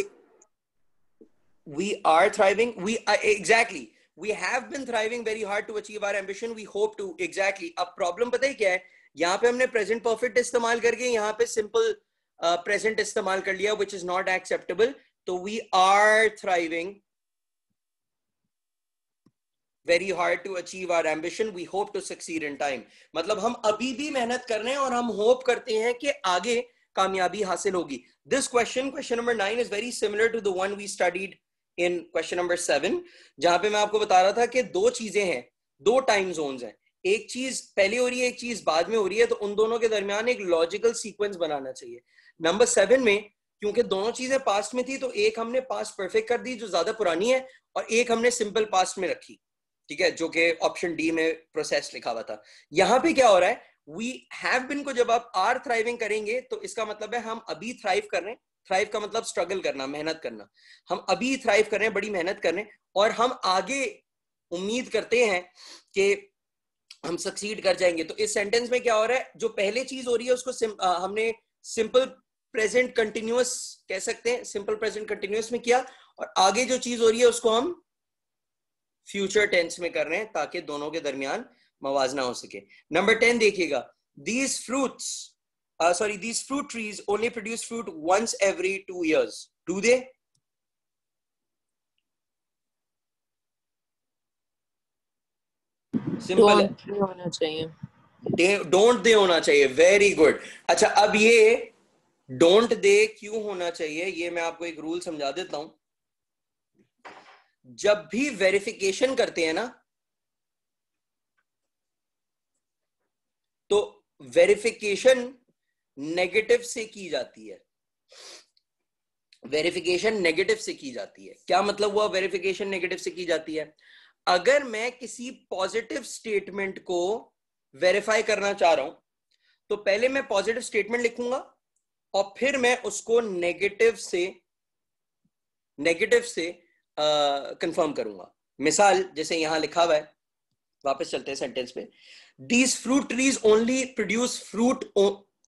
We are thriving we uh, exactly we have been thriving very hard to achieve our ambition we hope to exactly अब problem पता है क्या है यहाँ पे हमने present perfect इस्तेमाल करके यहाँ पे simple uh, present इस्तेमाल कर लिया which is not acceptable तो we are thriving very hard to achieve our ambition we hope to succeed in time मतलब हम अभी भी मेहनत कर रहे हैं और हम होप करते हैं कि आगे कामयाबी हासिल होगी this question question number 9 is very similar to the one we studied in question number 7 जहाँ पे मैं आपको बता रहा था कि दो चीज़ें हैं, दो टाइम जोन्स हैं। एक चीज़ पहले हो रही है, एक चीज़ बाद में हो रही है तो उन दोनों के दरमियान एक लॉजिकल सीक्वेंस बनाना चाहिए। नंबर सेवन में, क्योंकि दोनों चीज़ें पास्ट में थी तो एक हमने पास्ट परफेक्ट कर दी, जो ज़्यादा पुरानी है, और एक हमने सिंपल पास्ट में रखी, ठीक है, जो कि ऑप्शन डी में प्रोसेस लिखा हुआ था। यहाँ पे क्या हो रहा है वी हैव बिन को जब आप आर थ्राइविंग करेंगे तो इसका मतलब है हम अभी थ्राइव कर रहे हैं थ्राइव का मतलब स्ट्रगल करना मेहनत करना। हम अभी थ्राइव कर रहे हैं बड़ी मेहनत कर रहे हैं और हम आगे उम्मीद करते हैं कि हम सक्सीड कर जाएँगे। तो इस सेंटेंस में क्या हो रहा है? जो पहले चीज़ हो रही है उसको सिम, आ, हमने सिंपल प्रेजेंट कंटिन्यूस कह सकते हैं। सिंपल प्रेजेंट कंटिन्यूस में किया और आगे जो चीज़ हो रही है उसको हम फ्यूचर टेंस में कर रहे हैं ताकि दोनों के दरमियान मवाजना हो सके। नंबर टेन देखिएगा। These fruits sorry these fruit trees only produce fruit once every two years do they simple है होना चाहिए डोंट दे होना चाहिए वेरी गुड अच्छा अब ये डोंट दे क्यों होना चाहिए? ये मैं आपको एक रूल समझा देता हूँ। जब भी वेरिफिकेशन करते हैं ना तो वेरिफिकेशन नेगेटिव से की जाती है। वेरिफिकेशन नेगेटिव से की जाती है। क्या मतलब हुआ वेरिफिकेशन नेगेटिव से की जाती है? अगर मैं किसी पॉजिटिव स्टेटमेंट को वेरीफाई करना चाह रहा हूँ तो पहले मैं पॉजिटिव स्टेटमेंट लिखूँगा और फिर मैं उसको नेगेटिव से नेगेटिव से कंफर्म करूँगा। मिसाल, जैसे यहाँ लिखा हुआ है, वापस चलते हैं सेंटेंस पे। These fruit trees only produce fruit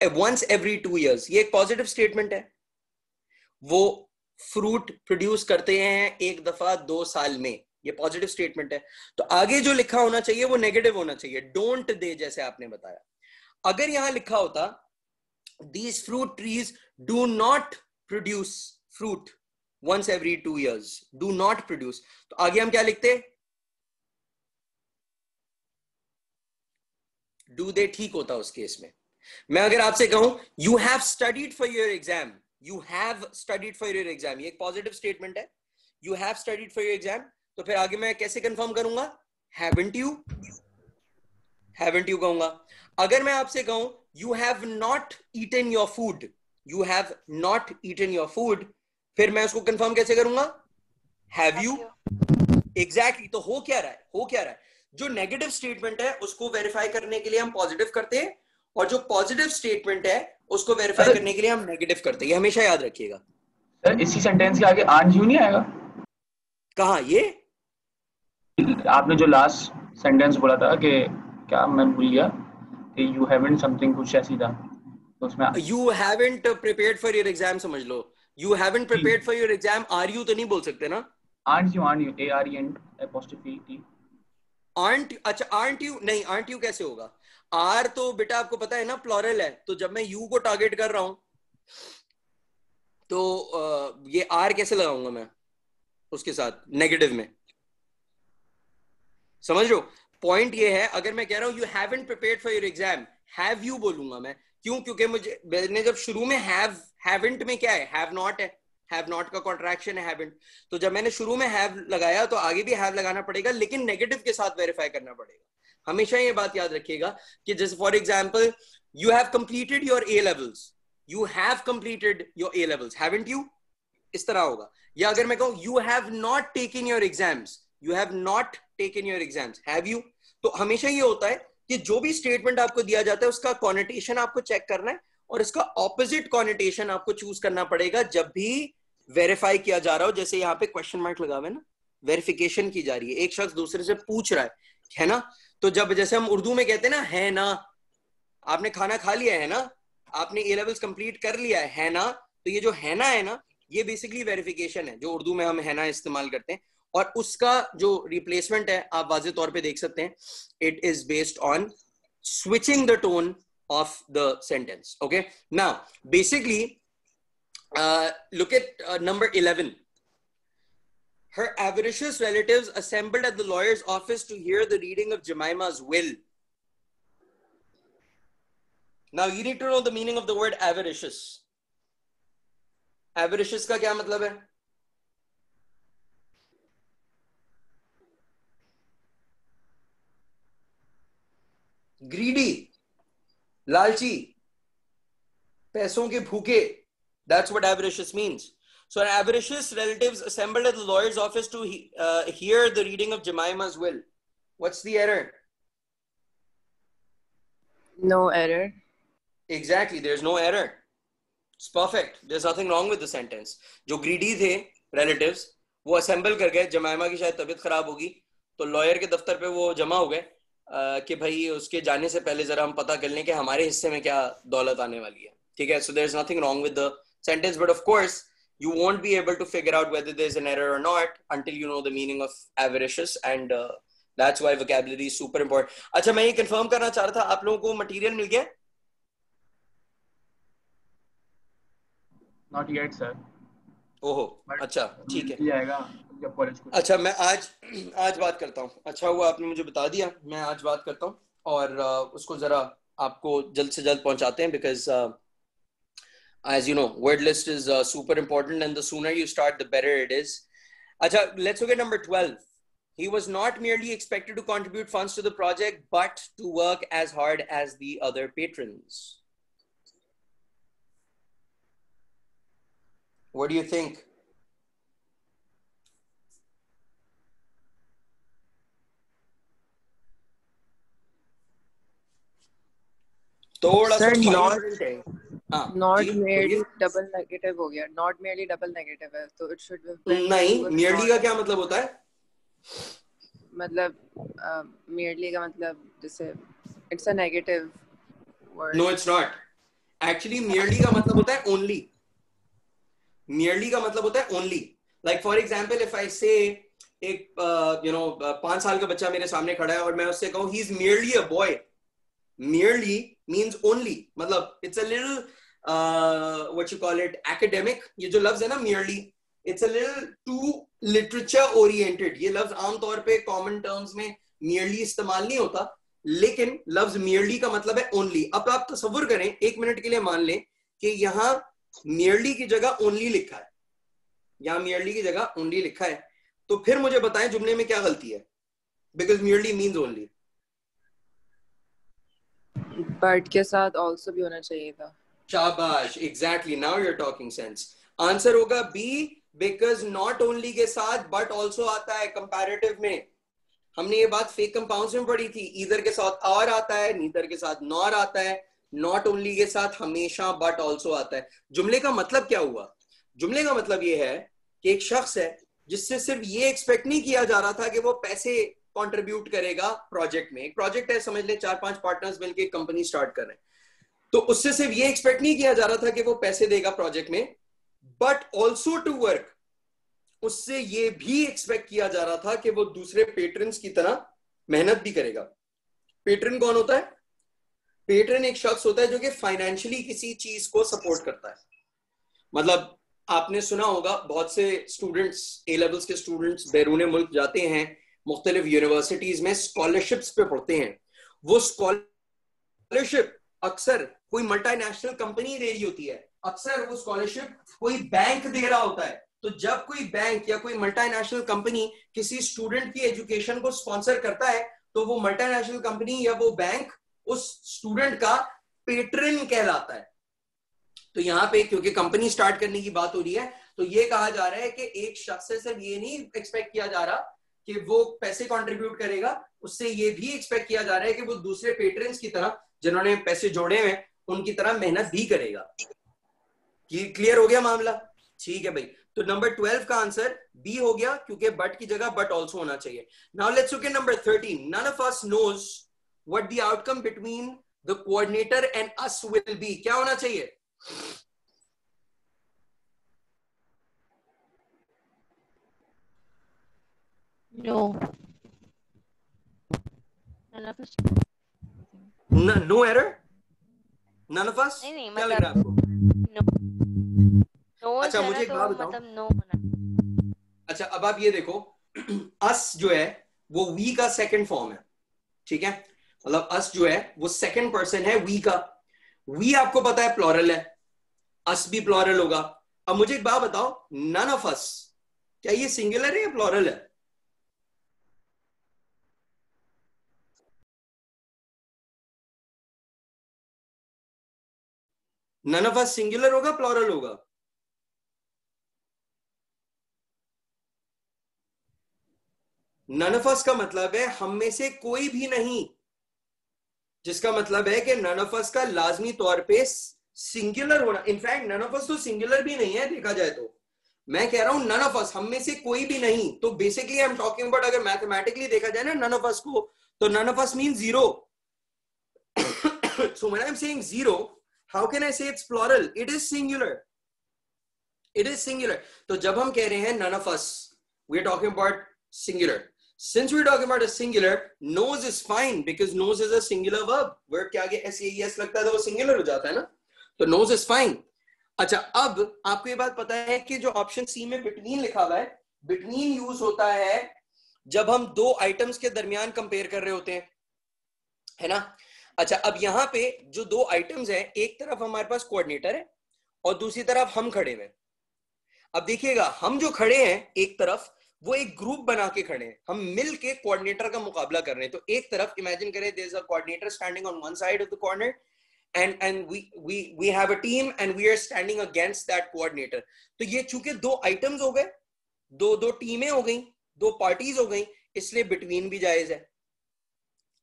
once every two years ये एक पॉजिटिव स्टेटमेंट है। वो फ्रूट प्रोड्यूस करते हैं एक दफ़ा, दो साल में। ये पॉजिटिव स्टेटमेंट है। तो आगे जो लिखा होना चाहिए, वो नेगेटिव होना चाहिए। डोंट दे, जैसे आपने बताया। अगर यहाँ लिखा होता these fruit trees do not produce fruit once every two years do not produce तो आगे हम क्या लिखते? डू दे ठीक होता उस केस में। मैं अगर आपसे कहूँ you have studied for your exam you have studied for your exam ये एक पॉजिटिव स्टेटमेंट है. You have studied for your exam तो फिर आगे मैं कैसे कंफर्म करूँगा? हैवेंट यू हैवेंट यू कहूँगा? अगर मैं आपसे कहूँ you have not eaten your food you have not eaten your food फिर मैं उसको कंफर्म कैसे करूँगा? हैव यू एग्जैक्टली तो हो क्या रहा है? हो क्या रहा है? जो नेगेटिव स्टेटमेंट है उसको वेरीफाई करने के लिए हम पॉजिटिव करते हैं। और जो पॉजिटिव स्टेटमेंट है उसको वेरीफाई करने के लिए हम नेगेटिव करते हैं। हमेशा याद रखिएगा। सर इसी सेंटेंस के आगे आंट यू नहीं आएगा? कहा? ये? आपने जो लास्ट सेंटेंस बोला था कि क्या मैं भूल गया कि यू हैवंट समथिंग कुछ ऐसी था तो उसमें you haven't prepared for your exam समझ लो। You haven't prepared for your exam are you तो नहीं बोल सकते ना? Aren't you aren't you? A r e n apostrophe t. Aren't अच्छा aren't यू नहीं aren't यू कैसे होगा? आर तो बेटा आपको पता है ना प्लोरल है। तो जब मैं यू को टारगेट कर रहा हूँ तो अ, ये आर कैसे लगाऊँगा मैं उसके साथ नेगेटिव में? समझ लो पॉइंट ये है अगर मैं कह रहा हूँ you haven't prepared for your exam have you बोलूँगा मैं। क्यों? क्योंकि मुझे मैंने जब शुरू में हैव हैवंट में क्या है? हैव नॉट है। हैव नॉट का कॉन्ट्रैक्शन है हैवंट तो जब मैंने शुरू में हैव लगाया तो आगे भी हैव लगाना पड़ेगा लेकिन नेगेटिव के साथ वेरीफाई करना पड़ेगा। हमेशा ये बात याद रखिएगा कि जैसे for example you have completed your A levels you have completed your A levels you इस तरह होगा। या अगर मैं कहूँ you have not taken your exams you have not taken your exams have you तो हमेशा ये होता है कि जो भी स्टेटमेंट आपको दिया जाता है, उसका कॉनिटेशन आपको चेक करना है और इसका ऑपोजिट कॉनिटेशन आपको चूज़ करना पड़ेगा जब भी वेरीफाई किया जा रहा हो। जैसे यहाँ पे क्वेश्चन मार्क लगा हुआ है ना वेरिफिकेशन की जा रही है। एक शख्स दूसरे से पूछ रहा है है ना? तो जब जैसे हम उर्दू में कहते हैं ना है ना आपने खाना खा लिया है ना आपने ए लेवल्स कंप्लीट कर लिया है ना तो ये जो है ना है ना ये बेसिकली वेरिफिकेशन है जो उर्दू में हम है ना इस्तेमाल करते हैं। और उसका जो रिप्लेसमेंट है आप वाजे तौर पे देख सकते हैं it is based on tone of the sentence okay? Now basically uh, look at uh, number 11 her avaricious relatives assembled at the lawyer's office to hear the reading of jemima's will now you need to know the meaning of the word avaricious avaricious का क्या मतलब है greedy लालची पैसों के भूखे that's what avaricious means So avaricious relatives assembled at the lawyer's office to he, uh, hear the reading of jemima's will what's the error No error. exactly there's no error it's perfect there's nothing wrong with the sentence जो greedy थे relatives वो assemble कर गए जमाइमा की शायद तबीयत खराब होगी तो लॉयर के दफ्तर पे वो जमा हो गए अ, कि भाई उसके जाने से पहले जरा हम पता कर लें कि हमारे हिस्से में क्या दौलत आने वाली है ठीक है so there's nothing wrong with the sentence but of course you won't be able to figure out whether there's an error or not until you know the meaning of avaricious and uh, that's why vocabulary is super important अच्छा मैं ये confirm करना चाह रहा था आप लोगों को मटेरियल मिल गया not yet sir ओहो But- अच्छा ठीक है जाएगा जब कॉलेज को अच्छा मैं आज आज बात करता हूँ अच्छा हुआ आपने मुझे बता दिया मैं आज बात करता हूँ और uh, उसको जरा आपको जल्द से जल्द पहुंचाते हैं because as you know, word list is uh, super important, and the sooner you start, the better it is. Achha, let's look at number 12. He was not merely expected to contribute funds to the project, but to work as hard as the other patrons. What do you think? Sir, not, पाँच साल का बच्चा मेरे सामने खड़ा है और मैं उससे कहूँ मीन्स ओनली मतलब it's a little uh, what you call it academic ये जो लफ्ज है ना a little too literature oriented ये लफ्ज आमतौर पे common terms में merely इस्तेमाल नहीं होता लेकिन लफ्ज merely का मतलब है only अब आप तस्वुर करें एक मिनट के लिए मान लें कि यहाँ merely की जगह only लिखा है यहाँ merely की जगह only लिखा है तो फिर मुझे बताएँ जुमले में क्या गलती है because merely means only But के साथ also भी होना चाहिए था. शाबाश exactly now you're talking sense answer होगा बी बिकॉज़ नॉट ओनली के साथ बट ऑल्सो आता है कंपैरेटिव में. हमने ये बात फेक कंपाउंड्स में पढ़ी थी इधर के साथ और आता है नीदर के साथ नॉर आता है. नॉट ओनली के साथ हमेशा बट ऑल्सो आता है. जुमले का मतलब क्या हुआ? जुमले का मतलब ये है कि एक शख्स है, जिससे सिर्फ़ ये एक्सपेक्ट नहीं किया जा रहा था कि वो पैसे कंट्रीब्यूट करेगा प्रोजेक्ट में. एक प्रोजेक्ट है, समझ ले, चार पाँच पार्टनर्स मिलकर कंपनी स्टार्ट कर रहे हैं. तो उससे सिर्फ़ ये एक्सपेक्ट नहीं किया जा रहा था कि वो पैसे देगा प्रोजेक्ट में बट ऑल्सो टू वर्क उससे ये भी एक्सपेक्ट किया जा रहा था कि वो दूसरे पेटर्न की तरह मेहनत भी करेगा। पेटर्न कौन होता है? पेट्रन एक शख्स होता है जो कि फाइनेंशियली किसी चीज़ को सपोर्ट करता है। मतलब आपने सुना होगा, बहुत से स्टूडेंट्स ए लेवल्स के स्टूडेंट्स बैरून मुल्क जाते हैं, मुख्तलिफ़ यूनिवर्सिटीज में स्कॉलरशिप्स पे पढ़ते हैं। वो स्कॉलरशिप अक्सर कोई मल्टीनेशनल कंपनी दे रही होती है। अक्सर वो स्कॉलरशिप कोई बैंक दे रहा होता है। तो जब कोई बैंक या कोई मल्टीनेशनल कंपनी किसी स्टूडेंट की एजुकेशन को स्पॉन्सर करता है तो वो मल्टीनेशनल कंपनी या वो बैंक उस स्टूडेंट का पेट्रन कहलाता है। तो यहाँ पे क्योंकि कंपनी स्टार्ट करने की बात हो रही है तो ये कहा जा रहा है कि एक शख्स से सिर्फ़ ये नहीं एक्सपेक्ट किया जा रहा कि वो पैसे कंट्रीब्यूट करेगा, उससे ये भी एक्सपेक्ट किया जा रहा है कि वो दूसरे पेट्रेंस की तरह जिन्होंने पैसे जोड़े हुए उनकी तरह मेहनत भी करेगा। क्लियर हो गया मामला? ठीक है भाई। तो नंबर ट्वेल्व का आंसर बी हो गया क्योंकि बट की जगह बट ऑल्सो होना चाहिए। Now let's look at number thirteen none of us knows what the outcome between the coordinator and us will be क्या होना चाहिए? No. None of us. No error none of us नहीं नहीं क्या लग रहा है मतलब आपको नो अच्छा, मुझे एक बात बताओ। मतलब होना। अच्छा अब आप ये देखो अस जो है वो वी का सेकंड फॉर्म है ठीक है? मतलब अस जो है वो सेकंड पर्सन है वी का। वी आपको पता है प्लोरल है। अस भी प्लोरल होगा। अब मुझे एक बात बताओ नन ऑफ़ अस क्या ये सिंगुलर है या प्लोरल है? नन ऑफ़ अस सिंगुलर होगा प्लोरल होगा। नन ऑफ़ अस का मतलब है, हम में से कोई भी नहीं। जिसका मतलब है कि नन ऑफ़ अस का लाजमी तौर पे सिंगुलर होना। इनफैक्ट नन ऑफ़ अस तो सिंगुलर भी नहीं है, देखा जाए तो। मैं कह रहा हूँ नन ऑफ़ अस हम में से कोई भी नहीं। तो basically I am talking about अगर मैथमेटिकली देखा जाए ना नन ऑफ़ अस को तो none of us mean zero so when i'm saying zero how can i say it's plural it is singular it is singular तो जब हम कह रहे हैं none of us we are talking about singular since we're talking about a singular knows is fine because knows is a singular verb verb के आगे s e s लगता है तो वो singular हो जाता है ना तो knows is fine अच्छा अब आपको ये बात पता है कि जो ऑप्शन सी में बिटवीन लिखा हुआ है बिटवीन यूज़ होता है जब हम दो आइटम्स के दरमियान कंपेयर कर रहे होते हैं है ना अच्छा अब यहाँ पे जो दो आइटम्स हैं, एक तरफ़ हमारे पास कोऑर्डिनेटर है और दूसरी तरफ़ हम खड़े हैं। अब देखिएगा, हम जो खड़े हैं, एक तरफ़, वो एक ग्रुप बना के खड़े हैं। हम मिल के कोऑर्डिनेटर का मुकाबला कर रहे हैं। तो एक तरफ़ इमेजिन करें there is a coordinator standing on one side of the corner and and we we we have a team and we are standing against that coordinator तो ये चूँकि दो आइटम्स हो गए, दो दो टीमें हो गई, दो पार्टीज़ हो गई, इसलिए बिटवीन भी जायज़ है।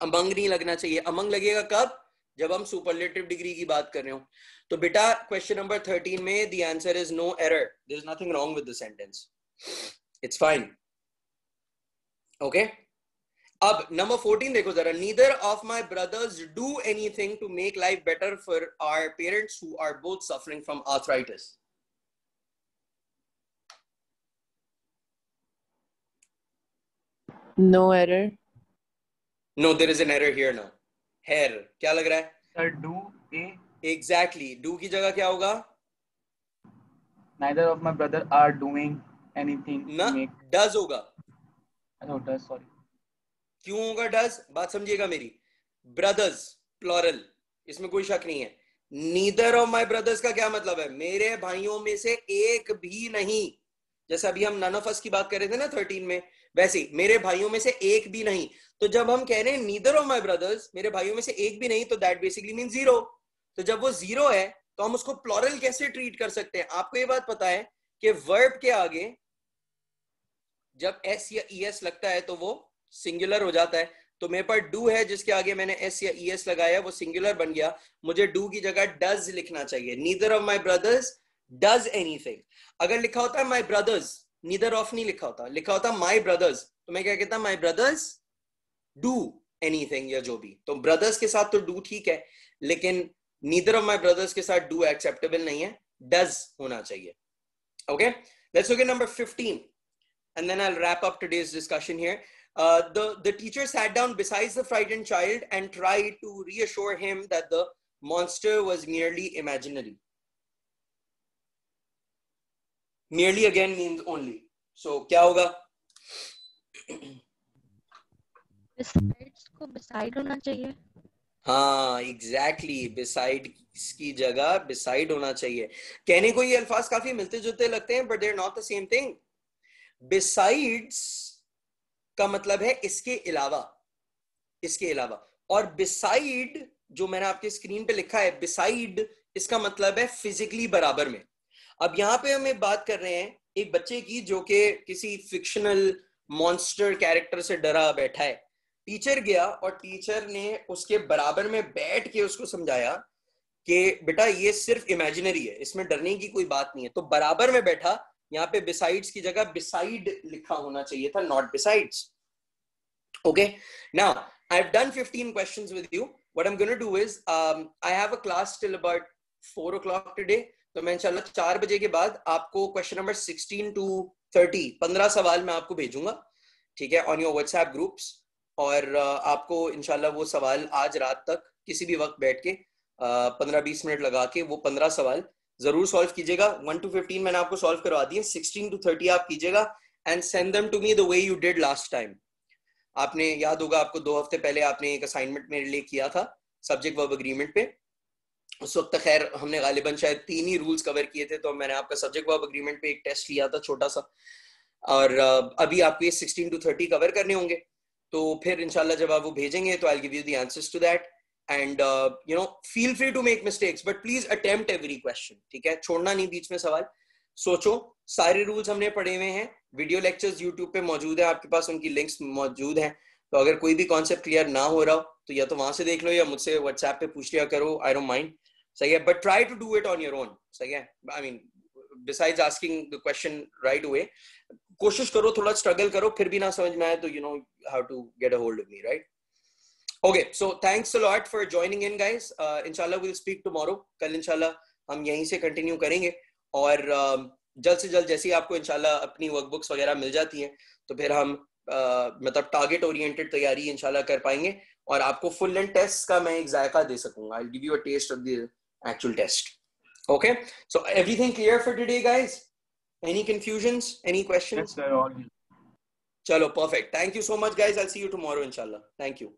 अमंग नहीं लगना चाहिए। अमंग लगेगा कब? जब हम सुपरलेटिव डिग्री की बात कर रहे हो। तो बेटा क्वेश्चन नंबर थर्टीन में the answer is no error there is nothing wrong with the sentence it's fine okay अब नंबर 14 देखो जरा। Neither of my brothers do anything to make life better for our parents who are both suffering from arthritis No error. No there is an error here now here क्या लग रहा है? Sir, do a. Exactly exactly. Do की जगह क्या होगा? Neither of my brother are doing anything ना make does होगा। No does sorry. क्यों होगा डज बात समझिएगा मेरी। ब्रदर्स प्लोरल इसमें कोई शक नहीं है। नीदर ऑफ़ माई ब्रदर्स का क्या मतलब है? मेरे भाइयों में से एक भी नहीं। जैसे अभी हम नन ऑफ़ अस की बात कर रहे थे ना थर्टीन में वैसे मेरे भाइयों में से एक भी नहीं। तो जब हम कह रहे हैं नीदर ऑफ़ माई ब्रदर्स मेरे भाइयों में से एक भी नहीं तो दैट बेसिकली मीन ज़ीरो तो जब वो ज़ीरो है तो हम उसको प्लोरल कैसे ट्रीट कर सकते हैं? आपको ये बात पता है कि वर्ब के आगे जब एस या ई एस लगता है तो वो सिंगुलर हो जाता है। तो मेरे पास डू है, जिसके आगे मैंने एस या ई एस लगाया, वो सिंगुलर बन गया। मुझे डू की जगह डज लिखना चाहिए। Neither of my brothers does anything अगर लिखा होता है माई ब्रदर्स निदर ऑफ़ नहीं लिखा होता लिखा होता माई ब्रदर्स तो मैं क्या कहता my brothers do anything या जो भी तो ब्रदर्स के साथ तो डू ठीक है लेकिन नीदर ऑफ़ माई ब्रदर्स के साथ डू एक्सेप्टेबल नहीं है डज होना चाहिए okay let's okay number fifteen and then I wrap up today's discussion here Uh, the the teacher sat down besides the frightened child and tried to reassure him that the monster was merely imaginary. Merely again means only. So, क्या होगा? besides को beside होना चाहिए। हाँ exactly beside की जगह beside होना चाहिए। कहने को ये अल्फाज काफ़ी मिलते जुलते लगते हैं but they're not the same thing besides का मतलब है इसके अलावा। इसके अलावा। और बिसाइड जो मैंने आपके स्क्रीन पे लिखा है बिसाइड इसका मतलब है फिजिकली बराबर में। अब यहाँ पे हम एक बात कर रहे हैं, एक बच्चे की जो कि किसी फिक्शनल मॉन्स्टर कैरेक्टर से डरा बैठा है। टीचर गया और टीचर ने उसके बराबर में बैठ के उसको समझाया कि, बेटा, ये सिर्फ़ इमेजिनरी है, इसमें डरने की कोई बात नहीं है। तो बराबर में बैठा, यहाँ पे बिसाइड्स की जगह बिसाइड लिखा होना चाहिए था not besides okay now I have done 15 questions with you what I am gonna do is I have a class till about 4 o'clock today तो मैं इंशाल्लाह चार बजे के बाद आपको क्वेश्चन नंबर 16 टू 30 15 सवाल मैं आपको भेजूँगा, ठीक है ऑन योर व्हाट्सएप ग्रुप्स और आपको इनशाला वो सवाल आज रात तक किसी भी वक्त बैठ के पंद्रह बीस मिनट लगा के वो पंद्रह सवाल ज़रूर सॉल्व कीजिएगा। वन टू फिफ्टीन मैंने आपको सॉल्व करवा दिए सिक्सटीन टू थर्टी आप कीजिएगा and send them to me the way you did last time आपने, याद होगा आपको दो हफ़्ते पहले आपने एक असाइनमेंट मेरे लिए किया था सब्जेक्ट वर्ब अग्रीमेंट पे। उस वक्त खैर, हमने गालिबन शायद तीन ही रूल्स कवर किए थे तो मैंने आपका सब्जेक्ट वर्ब अग्रीमेंट पे एक टेस्ट लिया था छोटा सा। और अभी आपको सिक्सटीन टू थर्टी कवर करने होंगे। तो फिर इनशाला जब आप वो भेजेंगे तो I give you the to that and you know feel free to make mistakes but please attempt every question ठीक है? छोड़ना नहीं बीच में सवाल। सोचो, सारे रूल्स हमने पढ़े हुए हैं। वीडियो लेक्चर्स यूट्यूब पे मौजूद है, आपके पास उनकी लिंक्स मौजूद हैं। तो अगर कोई भी कॉन्सेप्ट क्लियर ना हो रहा हो तो या तो वहाँ से देख लो या मुझसे व्हाट्सएप पे पूछ लिया करो आई डोंट माइंड सही है? But try to do it on your own सही है? I mean besides asking the question right away कोशिश करो थोड़ा स्ट्रगल करो फिर भी ना समझ में आए तो you know how to get a hold of me right okay so thanks a lot for joining in guys इंशाल्लाह विल स्पीक टुमारो कल इंशाल्लाह हम यहीं से कंटिन्यू करेंगे। और uh, जल्द से जल्द जैसे ही आपको इंशाल्लाह अपनी वर्कबुक्स वगैरह मिल जाती हैं तो फिर हम uh, मतलब टारगेट ओरिएंटेड तैयारी इंशाल्लाह कर पाएँगे। और आपको फुल लेंथ टेस्ट का मैं एक जायका दे सकूँगा I give you a taste of the actual taste okay so everything clear for today guys any confusions any questions Yes, sir. All chalo perfect thank you so much guys i'll see you tomorrow inshallah thank you